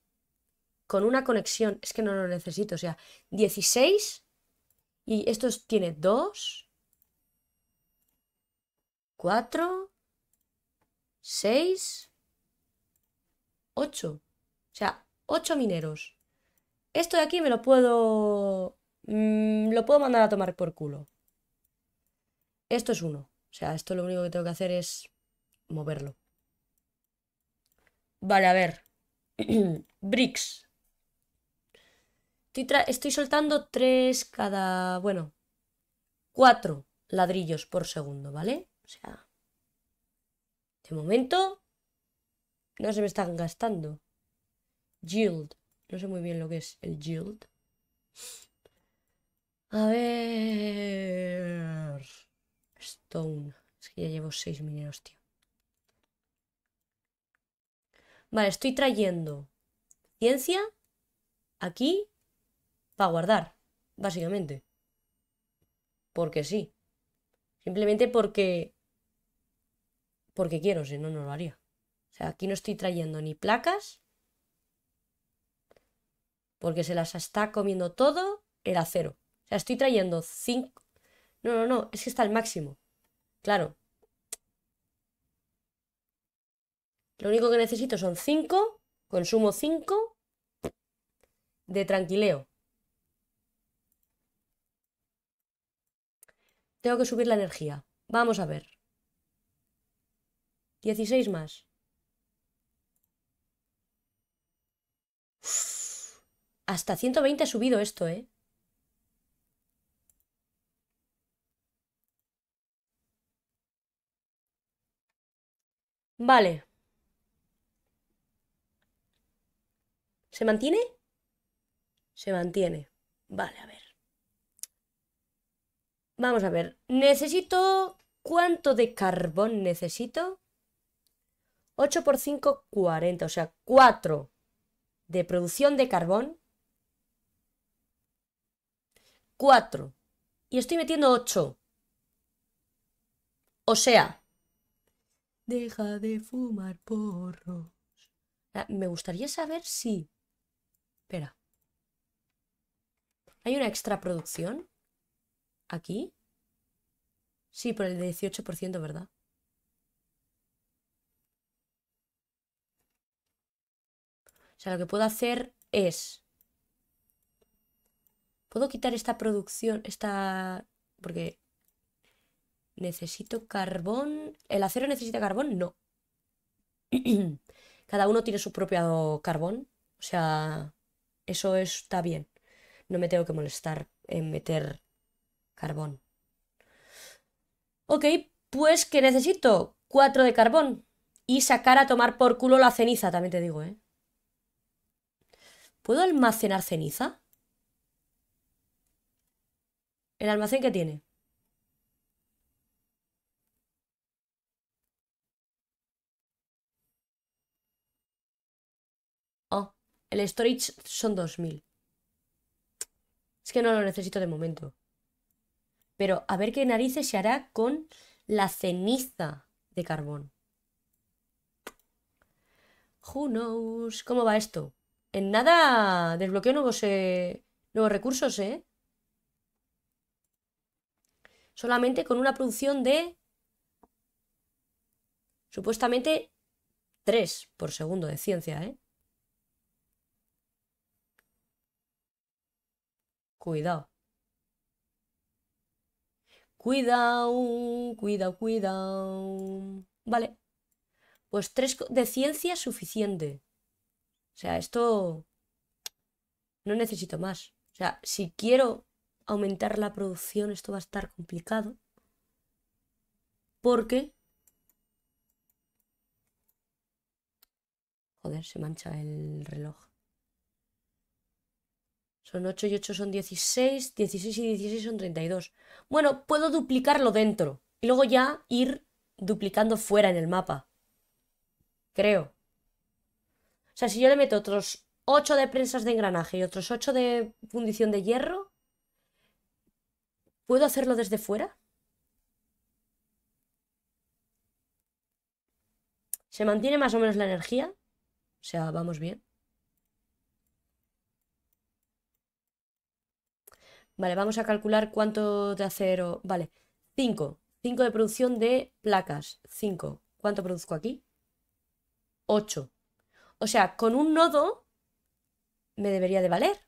S1: Con una conexión. Es que no lo necesito. O sea, 16. Y esto tiene 2. 4. 6. 8. O sea, 8 mineros. Esto de aquí me lo puedo... Mm, lo puedo mandar a tomar por culo. Esto es uno. O sea, esto lo único que tengo que hacer es moverlo. Vale, a ver. Bricks. Estoy, estoy soltando tres cada... Bueno, cuatro ladrillos por segundo, ¿vale? O sea, de momento no se me están gastando. Yield. No sé muy bien lo que es el yield. A ver. Stone. Es que ya llevo seis mineros, tío. Vale, estoy trayendo ciencia aquí para guardar, básicamente. Porque sí. Simplemente porque... Porque quiero, si no, no lo haría. O sea, aquí no estoy trayendo ni placas. Porque se las está comiendo todo el acero. O sea, estoy trayendo 5... No, no, no, es que está al máximo. Claro. Lo único que necesito son 5. Consumo 5 de tranquileo. Tengo que subir la energía. Vamos a ver. 16 más. Hasta 120 ha subido esto, ¿eh? Vale. ¿Se mantiene? Se mantiene. Vale, a ver. Vamos a ver. Necesito... ¿Cuánto de carbón necesito? 8 por 5, 40. O sea, 4 de producción de carbón. 4. Y estoy metiendo 8. O sea... Deja de fumar porros. Ah, me gustaría saber si... Espera. ¿Hay una extra producción? ¿Aquí? Sí, por el 18%, ¿verdad? O sea, lo que puedo hacer es... Puedo quitar esta producción, esta... Porque... Necesito carbón... ¿El acero necesita carbón? No. Cada uno tiene su propio carbón. O sea, eso está bien. No me tengo que molestar en meter carbón. Ok, pues que necesito 4 de carbón. Y sacar a tomar por culo la ceniza, también te digo, ¿eh? ¿Puedo almacenar ceniza? ¿El almacén que tiene? Oh, el storage son 2000. Es que no lo necesito de momento. Pero a ver qué narices se hará con la ceniza de carbón. Who knows? ¿Cómo va esto? En nada desbloqueo nuevos, eh, nuevos recursos, ¿eh? Solamente con una producción de... Supuestamente 3 por segundo de ciencia, ¿eh? Cuidado. Cuidado, cuidado, cuidado. Vale. Pues 3 de ciencia suficiente. O sea, esto no necesito más. O sea, si quiero aumentar la producción, esto va a estar complicado. Porque... Joder, se mancha el reloj. Son 8 y 8 son 16, 16 y 16 son 32. Bueno, puedo duplicarlo dentro y luego ya ir duplicando fuera en el mapa. Creo. O sea, si yo le meto otros 8 de prensas de engranaje y otros 8 de fundición de hierro, ¿puedo hacerlo desde fuera? ¿Se mantiene más o menos la energía? O sea, vamos bien. Vale, vamos a calcular cuánto de acero... Vale, 5. 5 de producción de placas. 5. ¿Cuánto produzco aquí? 8. O sea, con un nodo me debería de valer.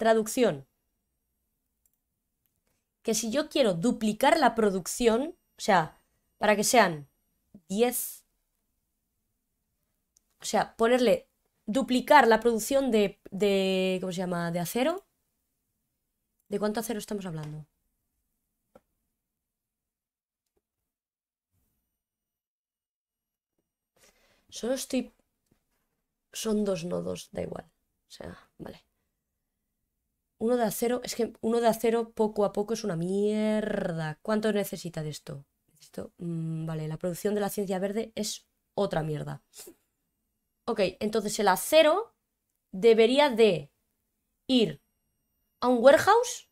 S1: Traducción. Que si yo quiero duplicar la producción, o sea, para que sean 10, o sea, ponerle, duplicar la producción de, de, ¿cómo se llama?, de acero. ¿De cuánto acero estamos hablando? Solo estoy... Son dos nodos, da igual. O sea, vale. Uno de acero, es que uno de acero poco a poco es una mierda. ¿Cuánto necesita de esto? Necesito, mm, vale, la producción de la ciencia verde es otra mierda. Ok, entonces el acero debería de ir a un warehouse,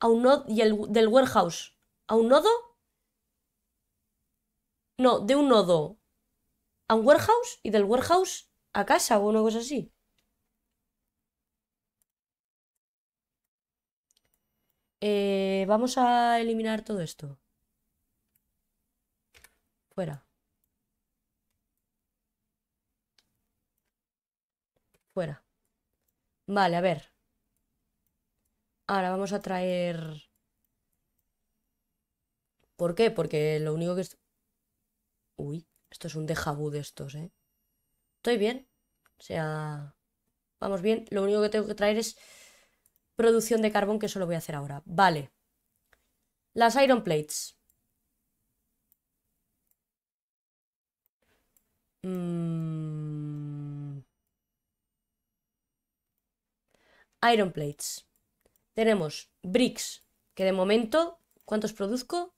S1: a un nodo, y el del warehouse a un nodo. No, de un nodo a un warehouse y del warehouse a casa o una cosa así. Eh, vamos a eliminar todo esto. Fuera. Fuera. Vale, a ver. Ahora vamos a traer... ¿Por qué? Porque lo único que... Es... Uy. Esto es un déjà vu de estos, ¿eh? Estoy bien. O sea, vamos bien. Lo único que tengo que traer es producción de carbón, que eso lo voy a hacer ahora. Vale. Las iron plates. Mm. Iron plates. Tenemos bricks, que de momento, ¿cuántos produzco?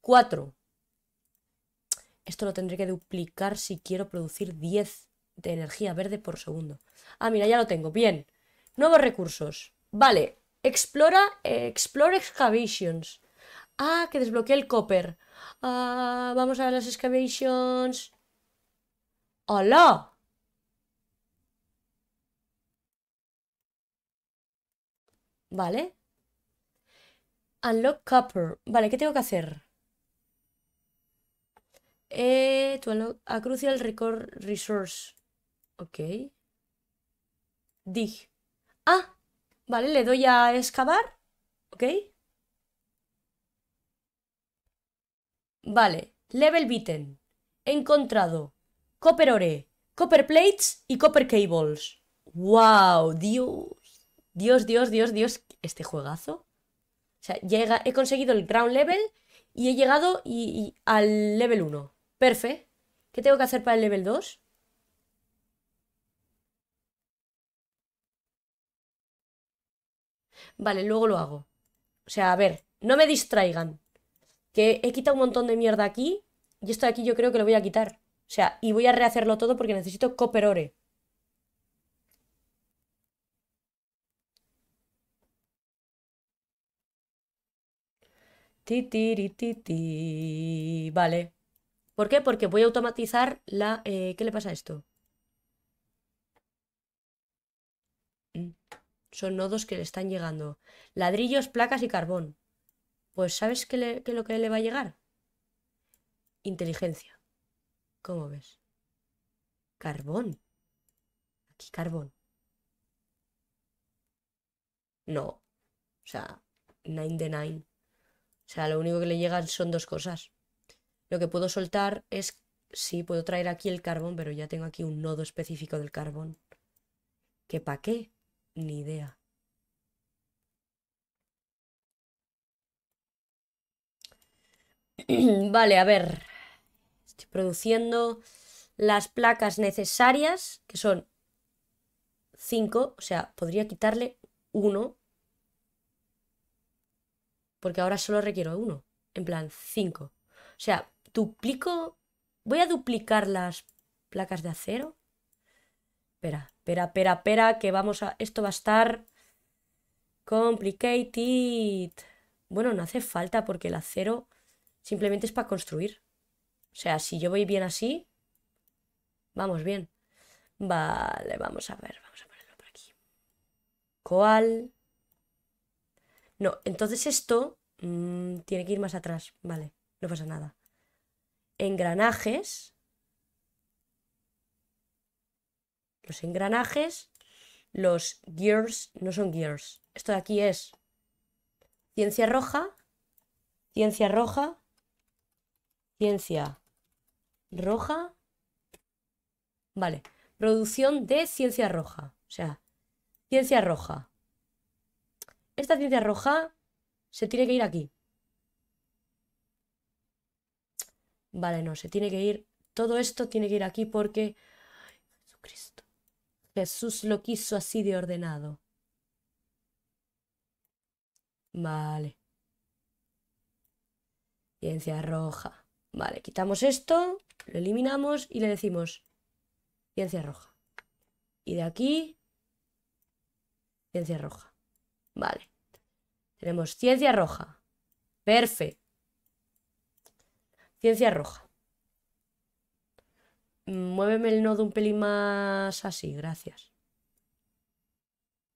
S1: Cuatro. Esto lo tendré que duplicar si quiero producir 10 de energía verde por segundo. Ah, mira, ya lo tengo. Bien. Nuevos recursos. Vale. Explora, explore excavations. Ah, que desbloqueé el copper. Ah, vamos a las excavations. ¡Hola! Vale. Unlock copper. Vale, ¿qué tengo que hacer? Eh, a crucial record resource. Ok. Dig. Ah, vale, le doy a excavar. Ok. Vale, level beaten. He encontrado copper ore, copper plates y copper cables. ¡Wow! Dios. Dios, Dios, Dios, Dios. Este juegazo. O sea, llega, he conseguido el ground level y he llegado y, al level 1. Perfecto. ¿Qué tengo que hacer para el level 2? Vale, luego lo hago. O sea, a ver, no me distraigan. Que he quitado un montón de mierda aquí. Y esto de aquí yo creo que lo voy a quitar. O sea, y voy a rehacerlo todo porque necesito copper ore. Ti, ti, ti, ti. Vale. ¿Por qué? Porque voy a automatizar la... Eh, ¿Qué le pasa a esto? Mm, son nodos que le están llegando. Ladrillos, placas y carbón. Pues ¿sabes qué, es lo que le va a llegar? Inteligencia. ¿Cómo ves? Carbón. Aquí carbón. No. O sea, 9 de 9. O sea, lo único que le llegan son dos cosas. Lo que puedo soltar es, sí, puedo traer aquí el carbón, pero ya tengo aquí un nodo específico del carbón. ¿Qué para qué? Ni idea. vale, a ver. Estoy produciendo las placas necesarias, que son 5, o sea, podría quitarle uno. Porque ahora solo requiero uno. En plan, 5. O sea, duplico... Voy a duplicar las placas de acero. Espera, espera, espera, espera, que vamos a... Esto va a estar... Complicated. Bueno, no hace falta porque el acero simplemente es para construir. O sea, si yo voy bien así, vamos bien. Vale, vamos a ver, vamos a ponerlo por aquí. ¿Cuál? No, entonces esto mm, tiene que ir más atrás. Vale, no pasa nada. Engranajes. Los engranajes, los gears, no son gears. Esto de aquí es ciencia roja, ciencia roja, ciencia roja. Vale, producción de ciencia roja. O sea, ciencia roja. Esta ciencia roja se tiene que ir aquí. Vale, no, se tiene que ir. Todo esto tiene que ir aquí porque... Jesucristo. Jesús lo quiso así de ordenado. Vale. Ciencia roja. Vale, quitamos esto, lo eliminamos y le decimos ciencia roja. Y de aquí, ciencia roja. Vale. Tenemos ciencia roja. Perfecto. Ciencia roja. Muéveme el nodo un pelín más así, gracias.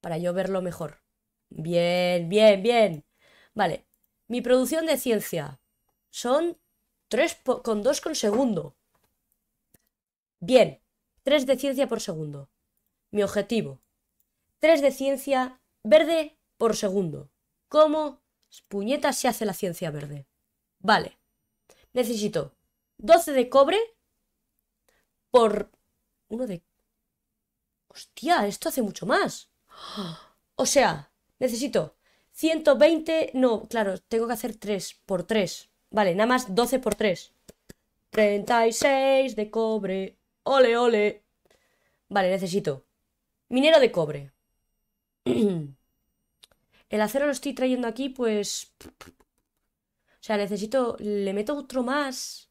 S1: Para yo verlo mejor. Bien, bien, bien. Vale. Mi producción de ciencia son 3 con 2 con segundo. Bien. 3 de ciencia por segundo. Mi objetivo. 3 de ciencia verde por segundo. ¿Cómo puñetas se hace la ciencia verde? Vale. Necesito 12 de cobre por... Uno de... Hostia, esto hace mucho más. O sea, necesito 120... No, claro, tengo que hacer 3 por 3. Vale, nada más 12 por 3. 36 de cobre. Ole, ole. Vale, necesito. Minero de cobre. El acero lo estoy trayendo aquí, pues... O sea, necesito... Le meto otro más.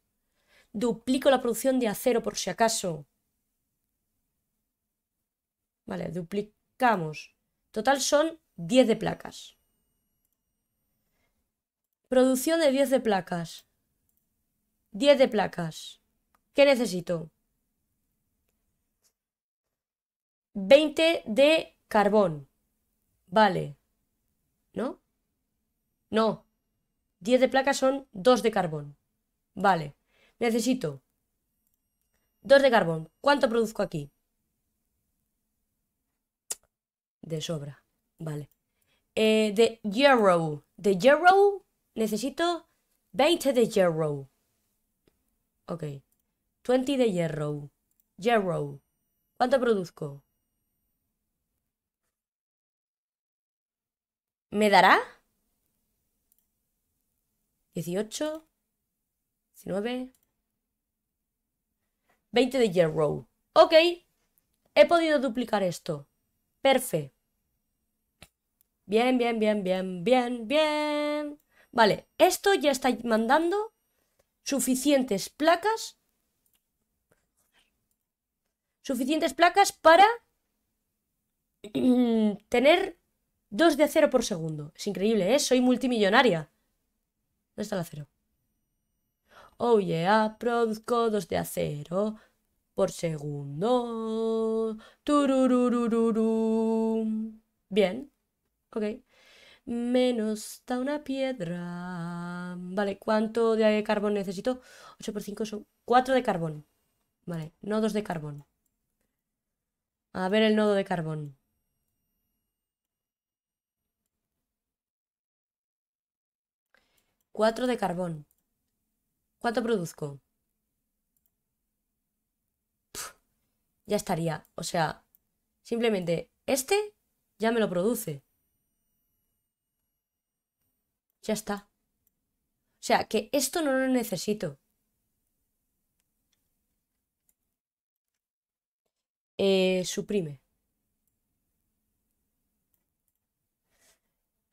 S1: Duplico la producción de acero por si acaso. Vale, duplicamos. Total son 10 de placas. Producción de 10 de placas. 10 de placas. ¿Qué necesito? 20 de carbón. Vale. ¿No? No. 10 de placas son 2 de carbón. Vale. Necesito 2 de carbón. ¿Cuánto produzco aquí? De sobra. Vale. Eh, de hierro. De hierro necesito 20 de hierro. Ok. 20 de hierro. Hierro. ¿Cuánto produzco? ¿Me dará? 18, 19, 20 de hierro. Ok, he podido duplicar esto. Perfecto. Bien, bien, bien, bien, bien, bien. Vale, esto ya está mandando suficientes placas. Suficientes placas para tener dos de acero por segundo. Es increíble, ¿eh? Soy multimillonaria. ¿Dónde está el acero? Oh yeah, produzco dos de acero por segundo. Turururururu. Bien, ok. Menos da una piedra. Vale, ¿cuánto de carbón necesito? 8 por 5 son 4 de carbón. Vale, nodos de carbón. A ver el nodo de carbón. 4 de carbón. ¿Cuánto produzco? ya estaría. O sea, simplemente este ya me lo produce. Ya está. O sea, que esto no lo necesito. Eh, suprime.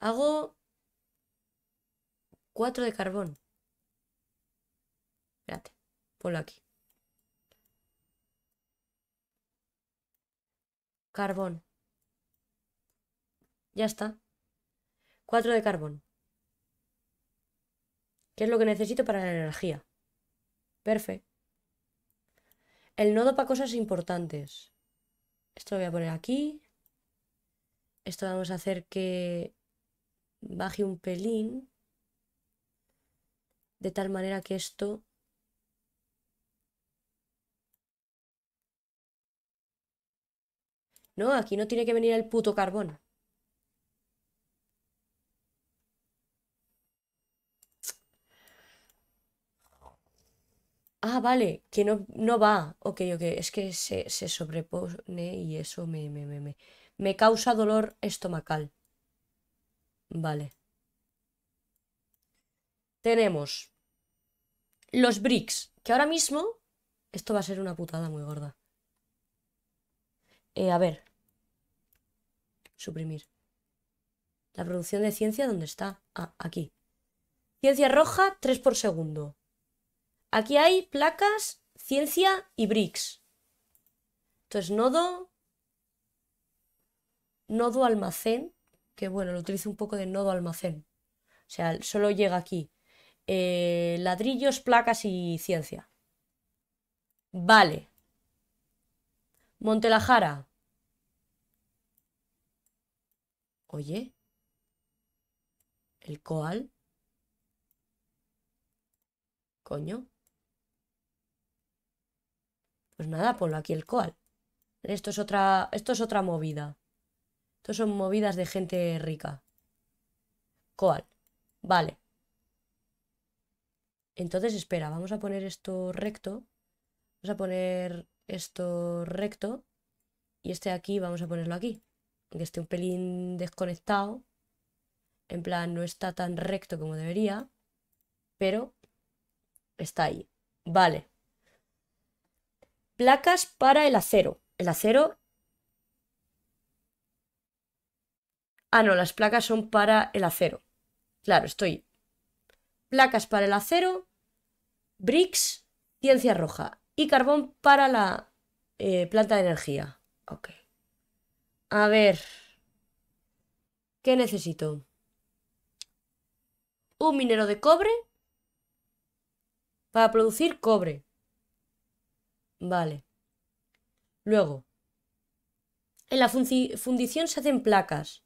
S1: Hago 4 de carbón. Espérate, ponlo aquí. Carbón. Ya está. 4 de carbón. ¿Qué es lo que necesito para la energía? Perfecto. El nodo para cosas importantes. Esto lo voy a poner aquí. Esto vamos a hacer que baje un pelín. De tal manera que esto... No, aquí no tiene que venir el puto carbón. Ah, vale, que no, no va. Ok, ok, es que se, se sobrepone y eso me, me, me, me, me causa dolor estomacal. Vale. Tenemos los bricks, que ahora mismo esto va a ser una putada muy gorda. Eh, a ver. Suprimir. La producción de ciencia, ¿dónde está? Ah, aquí. Ciencia roja, 3 por segundo. Aquí hay placas, ciencia y bricks. Entonces, nodo. Nodo almacén. Que bueno, lo utilizo un poco de nodo almacén. O sea, solo llega aquí. Eh, ladrillos, placas y ciencia. Vale. Montelajara. Oye. El coal. Coño. Pues nada, ponlo aquí el coal. Esto es otra, esto es otra movida. Esto son movidas de gente rica. Coal. Vale. Entonces, espera, vamos a poner esto recto. Vamos a poner esto recto. Y este aquí vamos a ponerlo aquí. Aunque esté un pelín desconectado. En plan, no está tan recto como debería. Pero está ahí. Vale. Placas para el acero. El acero... Ah, no, las placas son para el acero. Claro, estoy. Placas para el acero, bricks, ciencia roja y carbón para la eh, planta de energía. Ok. A ver. ¿Qué necesito? Un minero de cobre para producir cobre. Vale. Luego, en la fundición se hacen placas.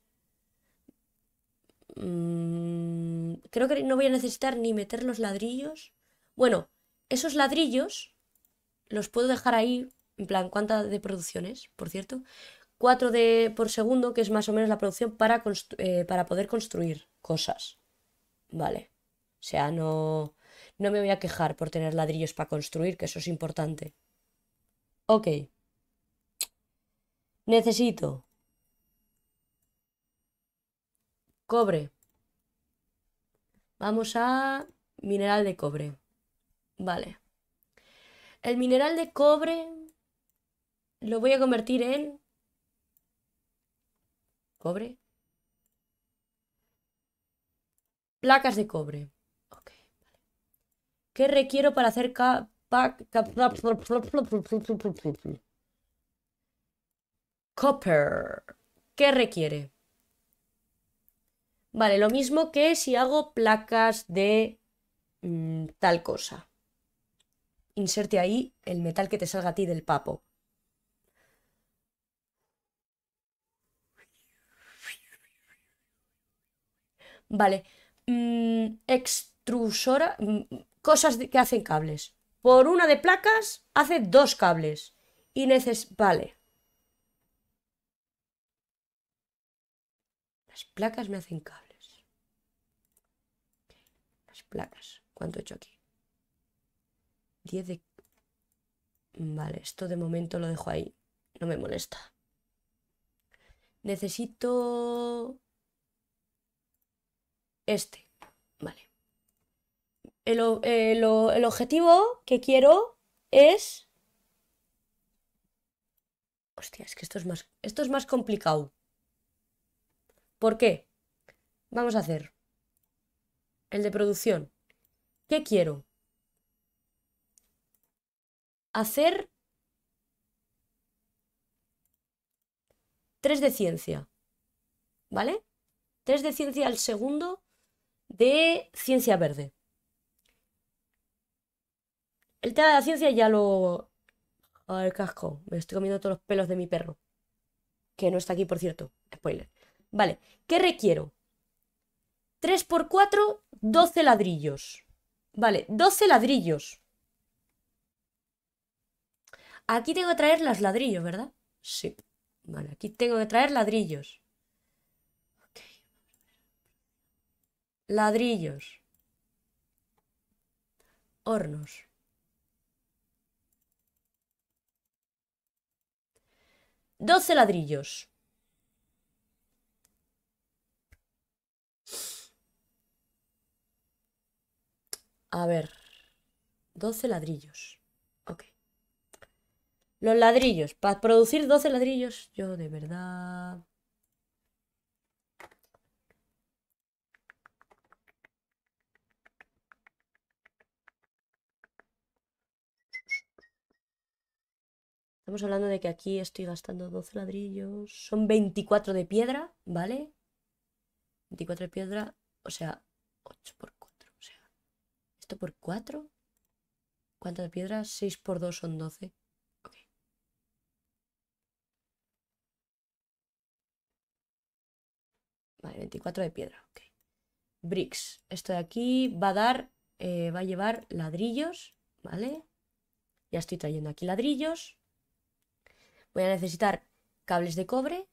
S1: Mm, creo que no voy a necesitar ni meter los ladrillos. Bueno, esos ladrillos los puedo dejar ahí, en plan, ¿cuánta de producciones, por cierto? 4 de por segundo, que es más o menos la producción para, eh, para poder construir cosas. Vale. O sea, no, no me voy a quejar por tener ladrillos para construir, que eso es importante. Ok. Necesito cobre. Vamos a mineral de cobre. Vale. El mineral de cobre lo voy a convertir en cobre. Placas de cobre. Ok, ¿Qué requiero para hacer Copper. ¿Qué requiere? Vale, lo mismo que si hago placas de mm, tal cosa. Inserte ahí el metal que te salga a ti del papo. Vale. Mm, extrusora. Mm, cosas que hacen cables. Por una de placas hace dos cables. Y neces... Vale. Las placas me hacen cables. Las placas. ¿Cuánto he hecho aquí? 10 de... Vale, esto de momento lo dejo ahí. No me molesta. Necesito... Este. Vale. El, objetivo que quiero es... Hostia, es que esto es más, esto es más complicado. ¿Por qué? Vamos a hacer el de producción. ¿Qué quiero? hacer 3 de ciencia. ¿Vale? 3 de ciencia al segundo de ciencia verde. El tema de la ciencia ya lo... el casco. Me estoy comiendo todos los pelos de mi perro. Que no está aquí, por cierto. Spoiler. Vale. ¿Qué requiero? 3 por 4, 12 ladrillos. Vale, 12 ladrillos. Aquí tengo que traer los ladrillos, ¿verdad? Sí. Vale, aquí tengo que traer ladrillos. Ladrillos. Hornos. 12 ladrillos. A ver. 12 ladrillos. Ok. Los ladrillos. Para producir 12 ladrillos, yo de verdad... Estamos hablando de que aquí estoy gastando 12 ladrillos. Son 24 de piedra, ¿vale? 24 de piedra, o sea, 8 por 4. O sea, esto por 4. ¿Cuánto de piedra? 6 por 2 son 12. Ok. Vale, 24 de piedra, ok. Bricks. Esto de aquí va a dar, eh, va a llevar ladrillos, ¿vale? Ya estoy trayendo aquí ladrillos. Voy a necesitar cables de cobre.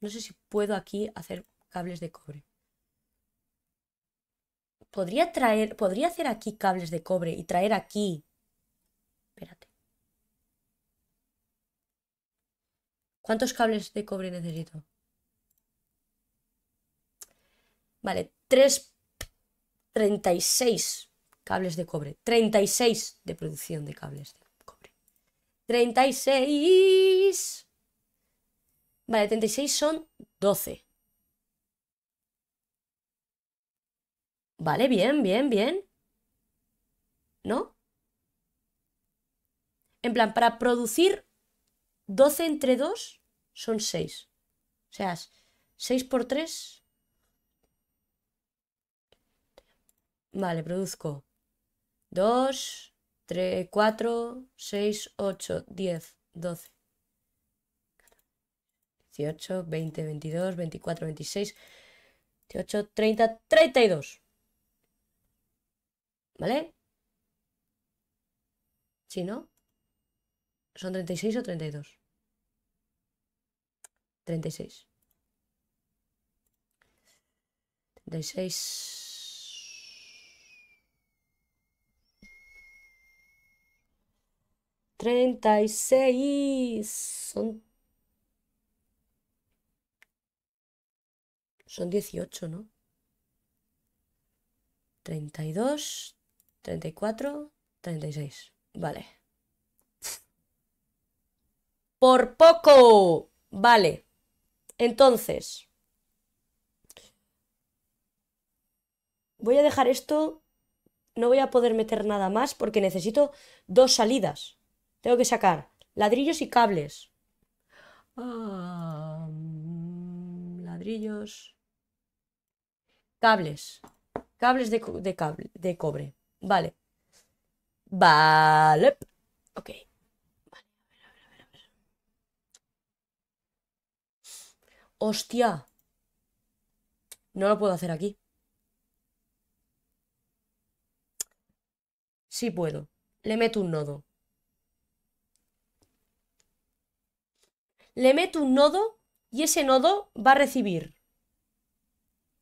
S1: No sé si puedo aquí hacer cables de cobre. Podría traer, podría hacer aquí cables de cobre y traer aquí. Espérate. ¿Cuántos cables de cobre necesito? Vale, 3, 36 cables de cobre. 36 de producción de cables. 36. Vale, 36 son 12. Vale, bien, bien, bien. ¿No? En plan, para producir 12 entre 2 son 6. O sea, 6 por 3. Vale, produzco 2, 3, 4, 6, 8, 10, 12, 18, 20, 22, 24, 26, 28, 30, 32. ¿Vale? ¿Sí, no? ¿Son 36 o 32? 36. 36. 36. Son. Son 18, ¿no? 32, 34, 36. Vale. Por poco. Vale. Entonces. Voy a dejar esto. No voy a poder meter nada más porque necesito dos salidas. Tengo que sacar ladrillos y cables. Ladrillos. Cables. Cables de, de, cable, de cobre. Vale. Vale. Ok. A ver, a ver, a ver. Hostia. No lo puedo hacer aquí. Sí puedo. Le meto un nodo. Le meto un nodo y ese nodo va a recibir,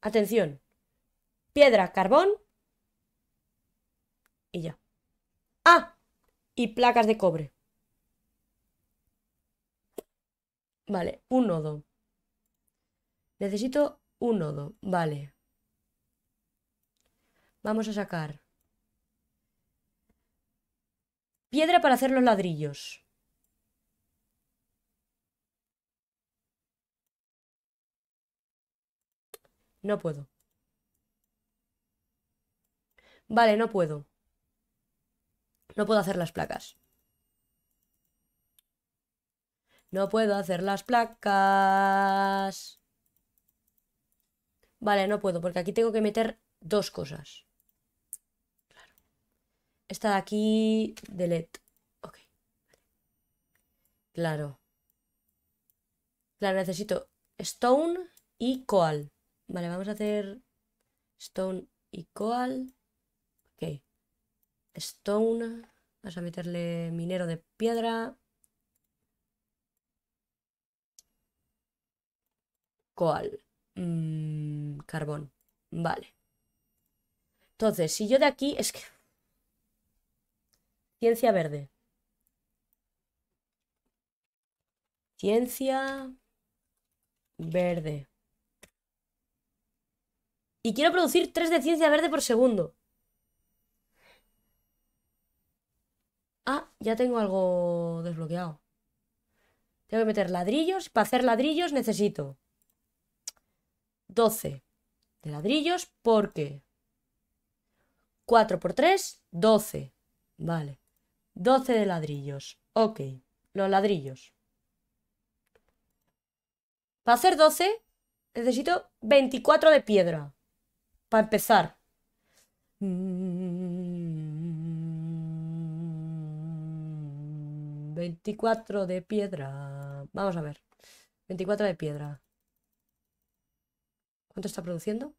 S1: atención, piedra, carbón y ya. Ah, y placas de cobre. Vale, un nodo. Necesito un nodo, vale. Vamos a sacar piedra para hacer los ladrillos. No puedo. Vale, no puedo. No puedo hacer las placas. No puedo hacer las placas. Vale, no puedo, porque aquí tengo que meter dos cosas. Claro. Esta de aquí, delete. Ok. Claro. Claro, necesito stone y coal. Vale, vamos a hacer stone y coal. Ok. Stone. Vamos a meterle minero de piedra. Coal. Mm, carbón. Vale. Entonces, si yo de aquí es que... Ciencia verde. Ciencia verde. Y quiero producir 3 de ciencia verde por segundo. Ah, ya tengo algo desbloqueado. Tengo que meter ladrillos. Para hacer ladrillos necesito 12 de ladrillos porque 4 por 3, 12. Vale. 12 de ladrillos. Ok. Los ladrillos. Para hacer 12 necesito 24 de piedra. Para empezar. 24 de piedra. Vamos a ver. 24 de piedra. ¿Cuánto está produciendo?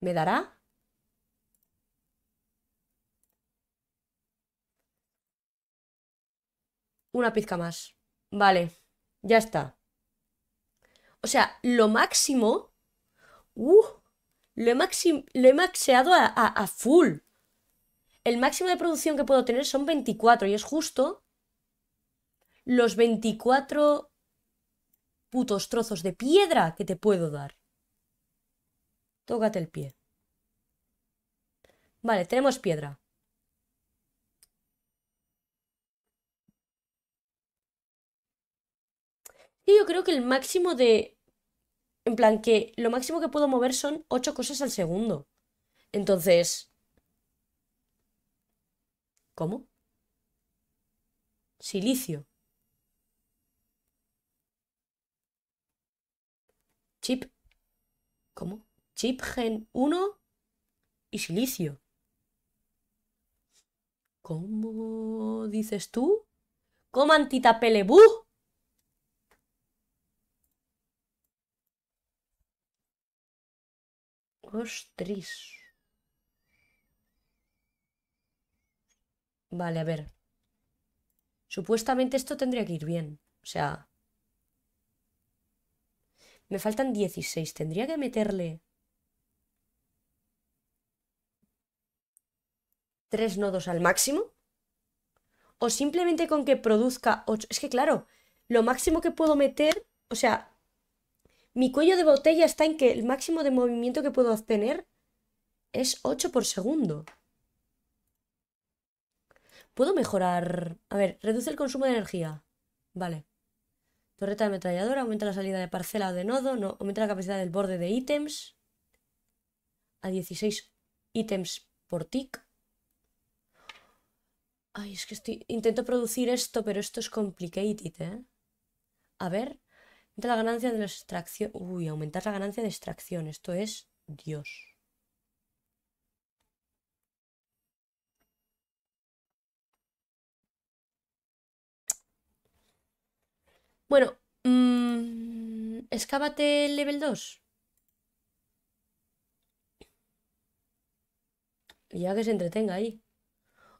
S1: ¿Me dará? Una pizca más. Vale, ya está. O sea, lo máximo... Uh, lo he, maxeado a, a full. El máximo de producción que puedo tener son 24 y es justo los 24 putos trozos de piedra que te puedo dar. Tócate el pie. Vale, tenemos piedra. Y yo creo que el máximo de... En plan, que lo máximo que puedo mover son 8 cosas al segundo. Entonces... ¿Cómo? Silicio. Chip. ¿Cómo? Chip gen 1 y silicio. ¿Cómo dices tú? ¿Cómo antitapelebú? Ostris. Vale, a ver. Supuestamente esto tendría que ir bien. O sea... Me faltan 16. Tendría que meterle... Tres nodos al máximo. O simplemente con que produzca 8. Es que claro, lo máximo que puedo meter... O sea, mi cuello de botella está en que el máximo de movimiento que puedo obtener es 8 por segundo. Puedo mejorar... A ver, reduce el consumo de energía. Vale. Torreta de ametralladora, aumenta la salida de parcela o de nodo, no, aumenta la capacidad del borde de ítems a 16 ítems por tick. Ay, es que estoy... Intento producir esto, pero esto es complicated, ¿eh? A ver. Aumenta la ganancia de la extracción... Uy, aumentar la ganancia de extracción. Esto es... Dios. Bueno, mmm, el level 2. Ya que se entretenga ahí.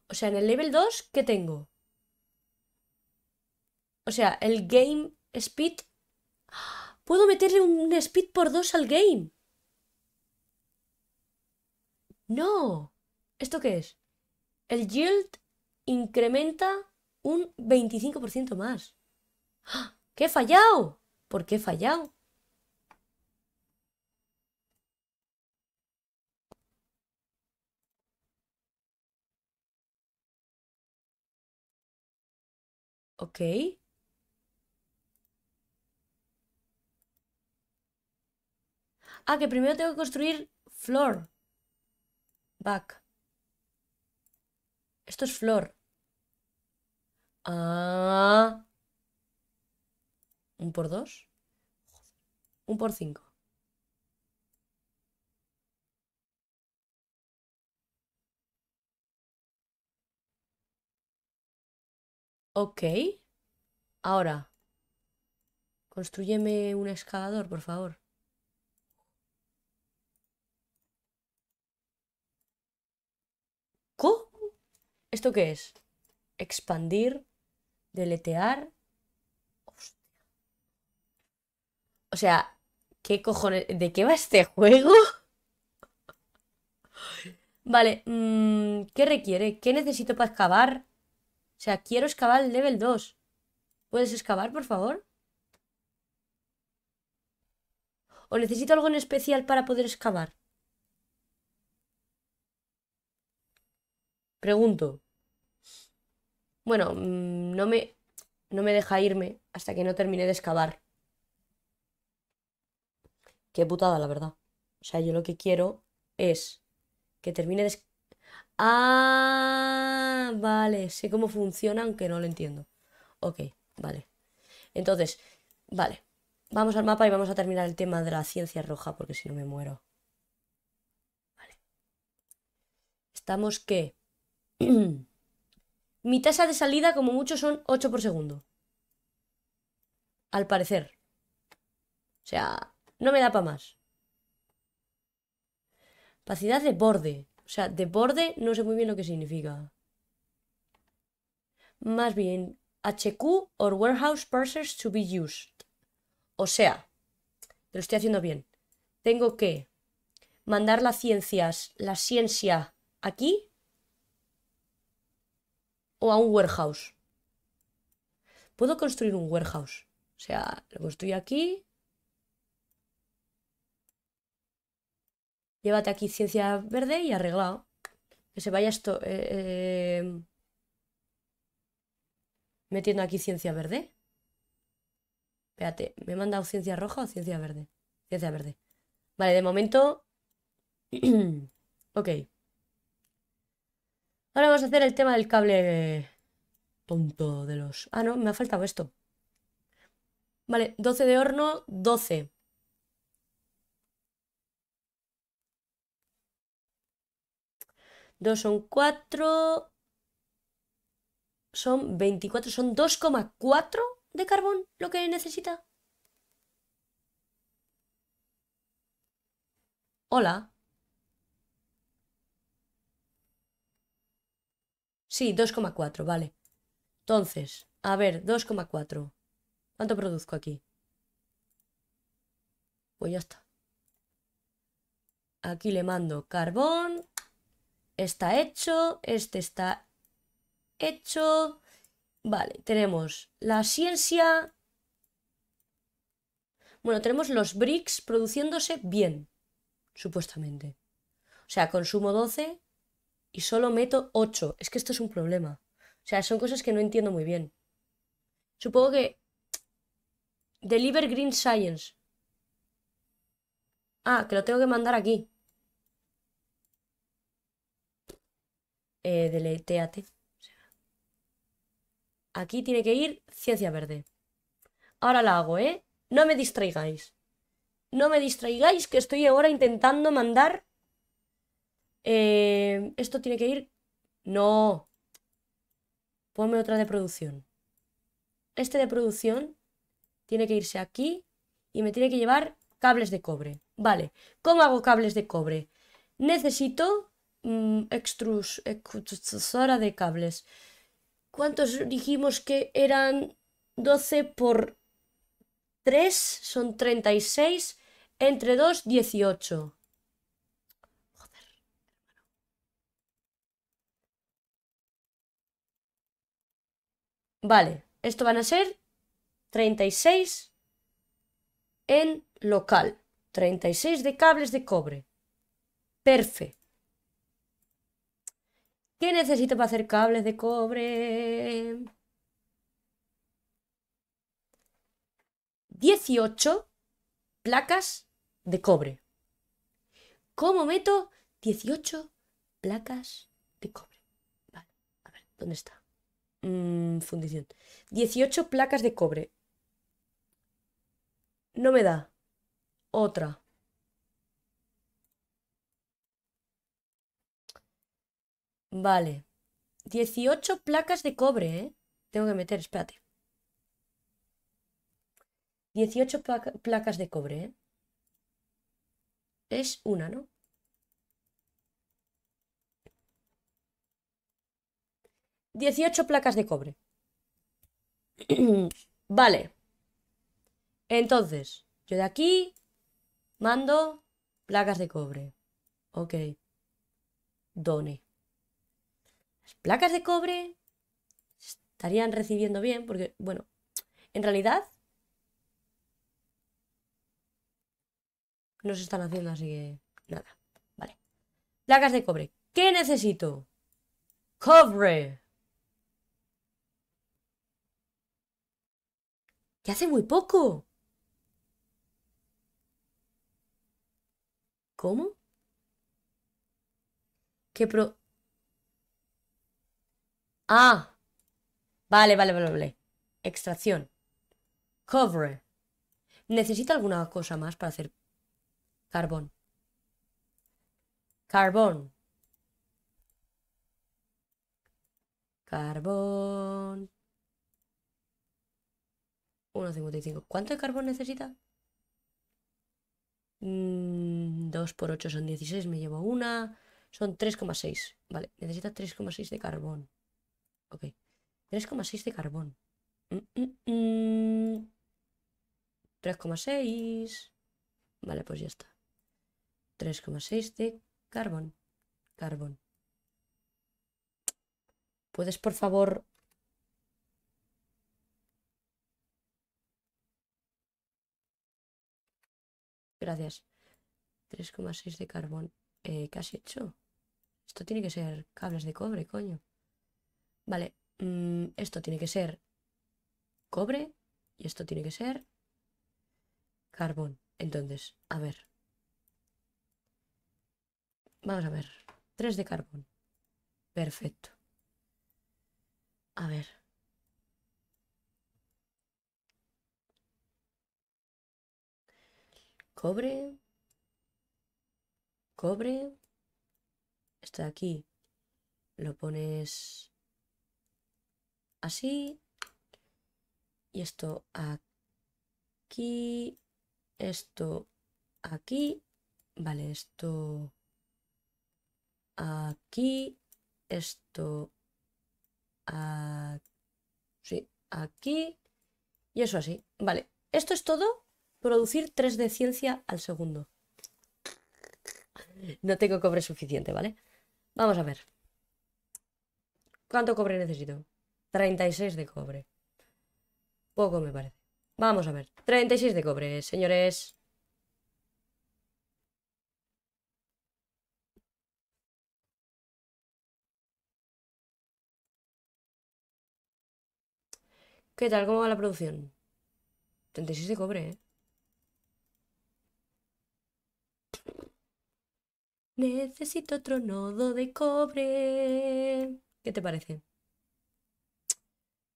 S1: O sea, en el level 2, ¿qué tengo? O sea, el game speed... Puedo meterle un speed por 2 al game. No. ¿Esto qué es? El yield incrementa un 25% más. ¡Ah! ¿Qué he fallado? ¿Por qué he fallado? Ok. Ah, que primero tengo que construir floor. Back. Esto es floor. Ah. ¿Un por dos? Un por cinco. Ok. Ahora. Construyeme un excavador, por favor. ¿Cómo? ¿Esto qué es? Expandir, deletear. O sea, ¿qué cojones? ¿De qué va este juego? Vale, mm, ¿qué requiere? ¿Qué necesito para excavar? O sea, quiero excavar el level 2. ¿Puedes excavar, por favor? ¿O necesito algo en especial para poder excavar? Pregunto. Bueno, mm, no me, no me deja irme hasta que no termine de excavar. Qué putada, la verdad. O sea, yo lo que quiero es que termine de... Ah, vale, sé cómo funciona, aunque no lo entiendo. Ok, vale. Entonces, vale. Vamos al mapa y vamos a terminar el tema de la ciencia roja, porque si no me muero. Vale. Estamos que... Mi tasa de salida, como mucho, son 8 por segundo. Al parecer. O sea, no me da para más. Capacidad de borde. O sea, de borde no sé muy bien lo que significa. Más bien, HQ or warehouse parsers to be used. O sea, lo estoy haciendo bien. Tengo que mandar las ciencias, la ciencia aquí o a un warehouse. Puedo construir un warehouse. O sea, lo construyo aquí. Llévate aquí ciencia verde y arreglado. Que se vaya esto... Eh, eh, metiendo aquí ciencia verde. Espérate, ¿me he mandado ciencia roja o ciencia verde? Ciencia verde. Vale, de momento... ok. Ahora vamos a hacer el tema del cable tonto de los... Ah, no, me ha faltado esto. Vale, 12 de horno, 12. Dos son 4. Son 24, son 2,4 de carbón lo que necesita. Hola. Sí, 2,4, vale. Entonces, a ver, 2,4. ¿Cuánto produzco aquí? Pues ya está. Aquí le mando carbón. Está hecho. Este está hecho. Vale, tenemos la ciencia. Bueno, tenemos los bricks produciéndose bien, supuestamente. O sea, consumo 12 y solo meto 8. Es que esto es un problema. O sea, son cosas que no entiendo muy bien. Supongo que... Deliver Green Science. Ah, que lo tengo que mandar aquí. Eh, deleteate. Aquí tiene que ir ciencia verde. Ahora la hago, ¿eh? No me distraigáis. No me distraigáis que estoy ahora intentando mandar... Eh, esto tiene que ir... No. Ponme otra de producción. Este de producción tiene que irse aquí y me tiene que llevar cables de cobre. Vale, ¿cómo hago cables de cobre? Necesito mmm, extrusora de cables. ¿Cuántos dijimos que eran 12 por 3? Son 36. Entre 2, 18. Vale, esto van a ser 36 en local. 36 de cables de cobre. Perfecto. ¿Qué necesito para hacer cables de cobre? 18 placas de cobre. ¿Cómo meto 18 placas de cobre? Vale, a ver, ¿dónde está? Mm, fundición. 18 placas de cobre. No me da. Otra. Vale. 18 placas de cobre, ¿eh? Tengo que meter, espérate. 18 placas de cobre, ¿eh? Es una, ¿no? 18 placas de cobre. vale. Entonces, yo de aquí mando placas de cobre. Ok. Done. Las placas de cobre estarían recibiendo bien porque, bueno, en realidad no se están haciendo así que nada. Vale. Placas de cobre. ¿Qué necesito? Cobre. Que hace muy poco. ¿Cómo? ¿Qué pro... Ah. Vale, vale, vale, vale. Extracción. Cobre. ¿Necesita alguna cosa más para hacer carbón? Carbón. Carbón. 1,55. ¿Cuánto de carbón necesita? 2 mm, por 8 son 16, me llevo una. Son 3,6. Vale, necesita 3,6 de carbón. Ok. 3,6 de carbón. 3,6. Mm, mm, vale, pues ya está. 3,6 de carbón. Carbón. ¿Puedes, por favor, Gracias. 3,6 de carbón. Eh, ¿Qué has hecho? Esto tiene que ser cables de cobre, coño. Vale. Mm, esto tiene que ser cobre. Y esto tiene que ser carbón. Entonces, a ver. Vamos a ver. 3 de carbón. Perfecto. A ver. Cobre, cobre, esto de aquí. Lo pones así, y esto aquí, esto aquí, vale, esto aquí, esto así, aquí, y eso así, vale, esto es todo producir 3 de ciencia al segundo. No tengo cobre suficiente, ¿vale? Vamos a ver. ¿Cuánto cobre necesito? 36 de cobre. Poco me parece. Vamos a ver. 36 de cobre, señores. ¿Qué tal? ¿Cómo va la producción? 36 de cobre, ¿eh? Necesito otro nodo de cobre. ¿Qué te parece?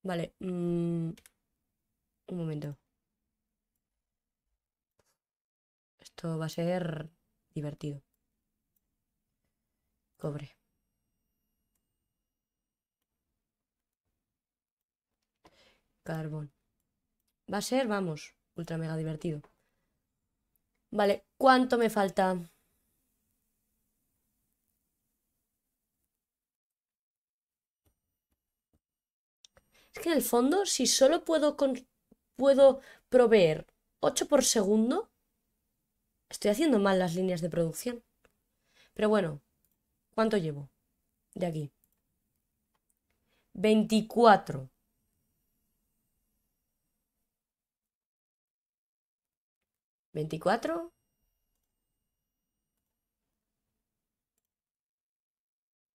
S1: Vale. Mm, un momento. Esto va a ser divertido. Cobre. Carbón. Va a ser, vamos, ultra mega divertido. Vale, ¿cuánto me falta? Es que en el fondo, si solo puedo, puedo proveer 8 por segundo, estoy haciendo mal las líneas de producción. Pero bueno, ¿cuánto llevo de aquí? 24. ¿24?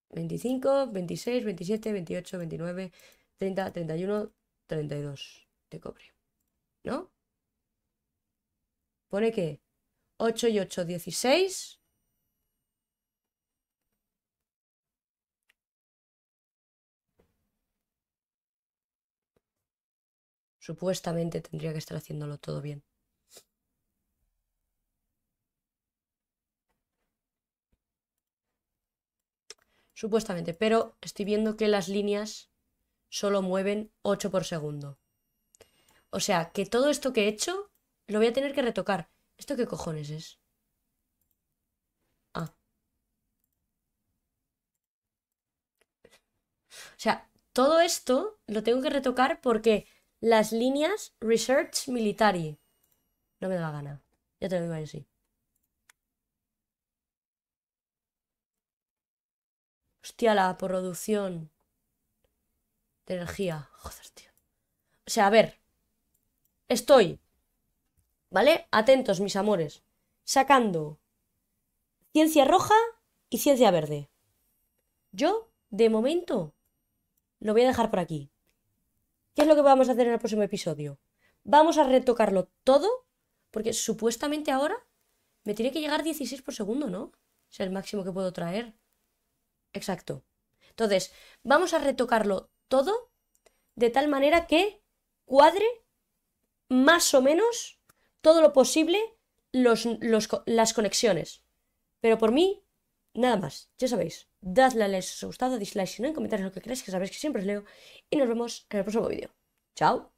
S1: ¿25, 26, 27, 28, 29, 30, 31, 32 de cobre. ¿No? Pone que 8 y 8, 16. Supuestamente tendría que estar haciéndolo todo bien. Supuestamente, pero estoy viendo que las líneas solo mueven 8 por segundo. O sea, que todo esto que he hecho lo voy a tener que retocar. ¿Esto qué cojones es? Ah. O sea, todo esto lo tengo que retocar porque las líneas Research Military. No me da gana. Ya te lo digo así. Hostia, la producción de energía. Joder, tío. O sea, a ver. Estoy. ¿Vale? Atentos, mis amores. Sacando ciencia roja y ciencia verde. Yo, de momento, lo voy a dejar por aquí. ¿Qué es lo que vamos a hacer en el próximo episodio? Vamos a retocarlo todo, porque supuestamente ahora me tiene que llegar 16 por segundo, ¿no? Es el máximo que puedo traer. Exacto. Entonces, vamos a retocarlo todo de tal manera que cuadre más o menos todo lo posible las conexiones. Pero por mí, nada más. Ya sabéis, dadle a like si os ha gustado, dislike si no, en comentarios lo que queráis, que sabéis que siempre os leo. Y nos vemos en el próximo vídeo. Chao.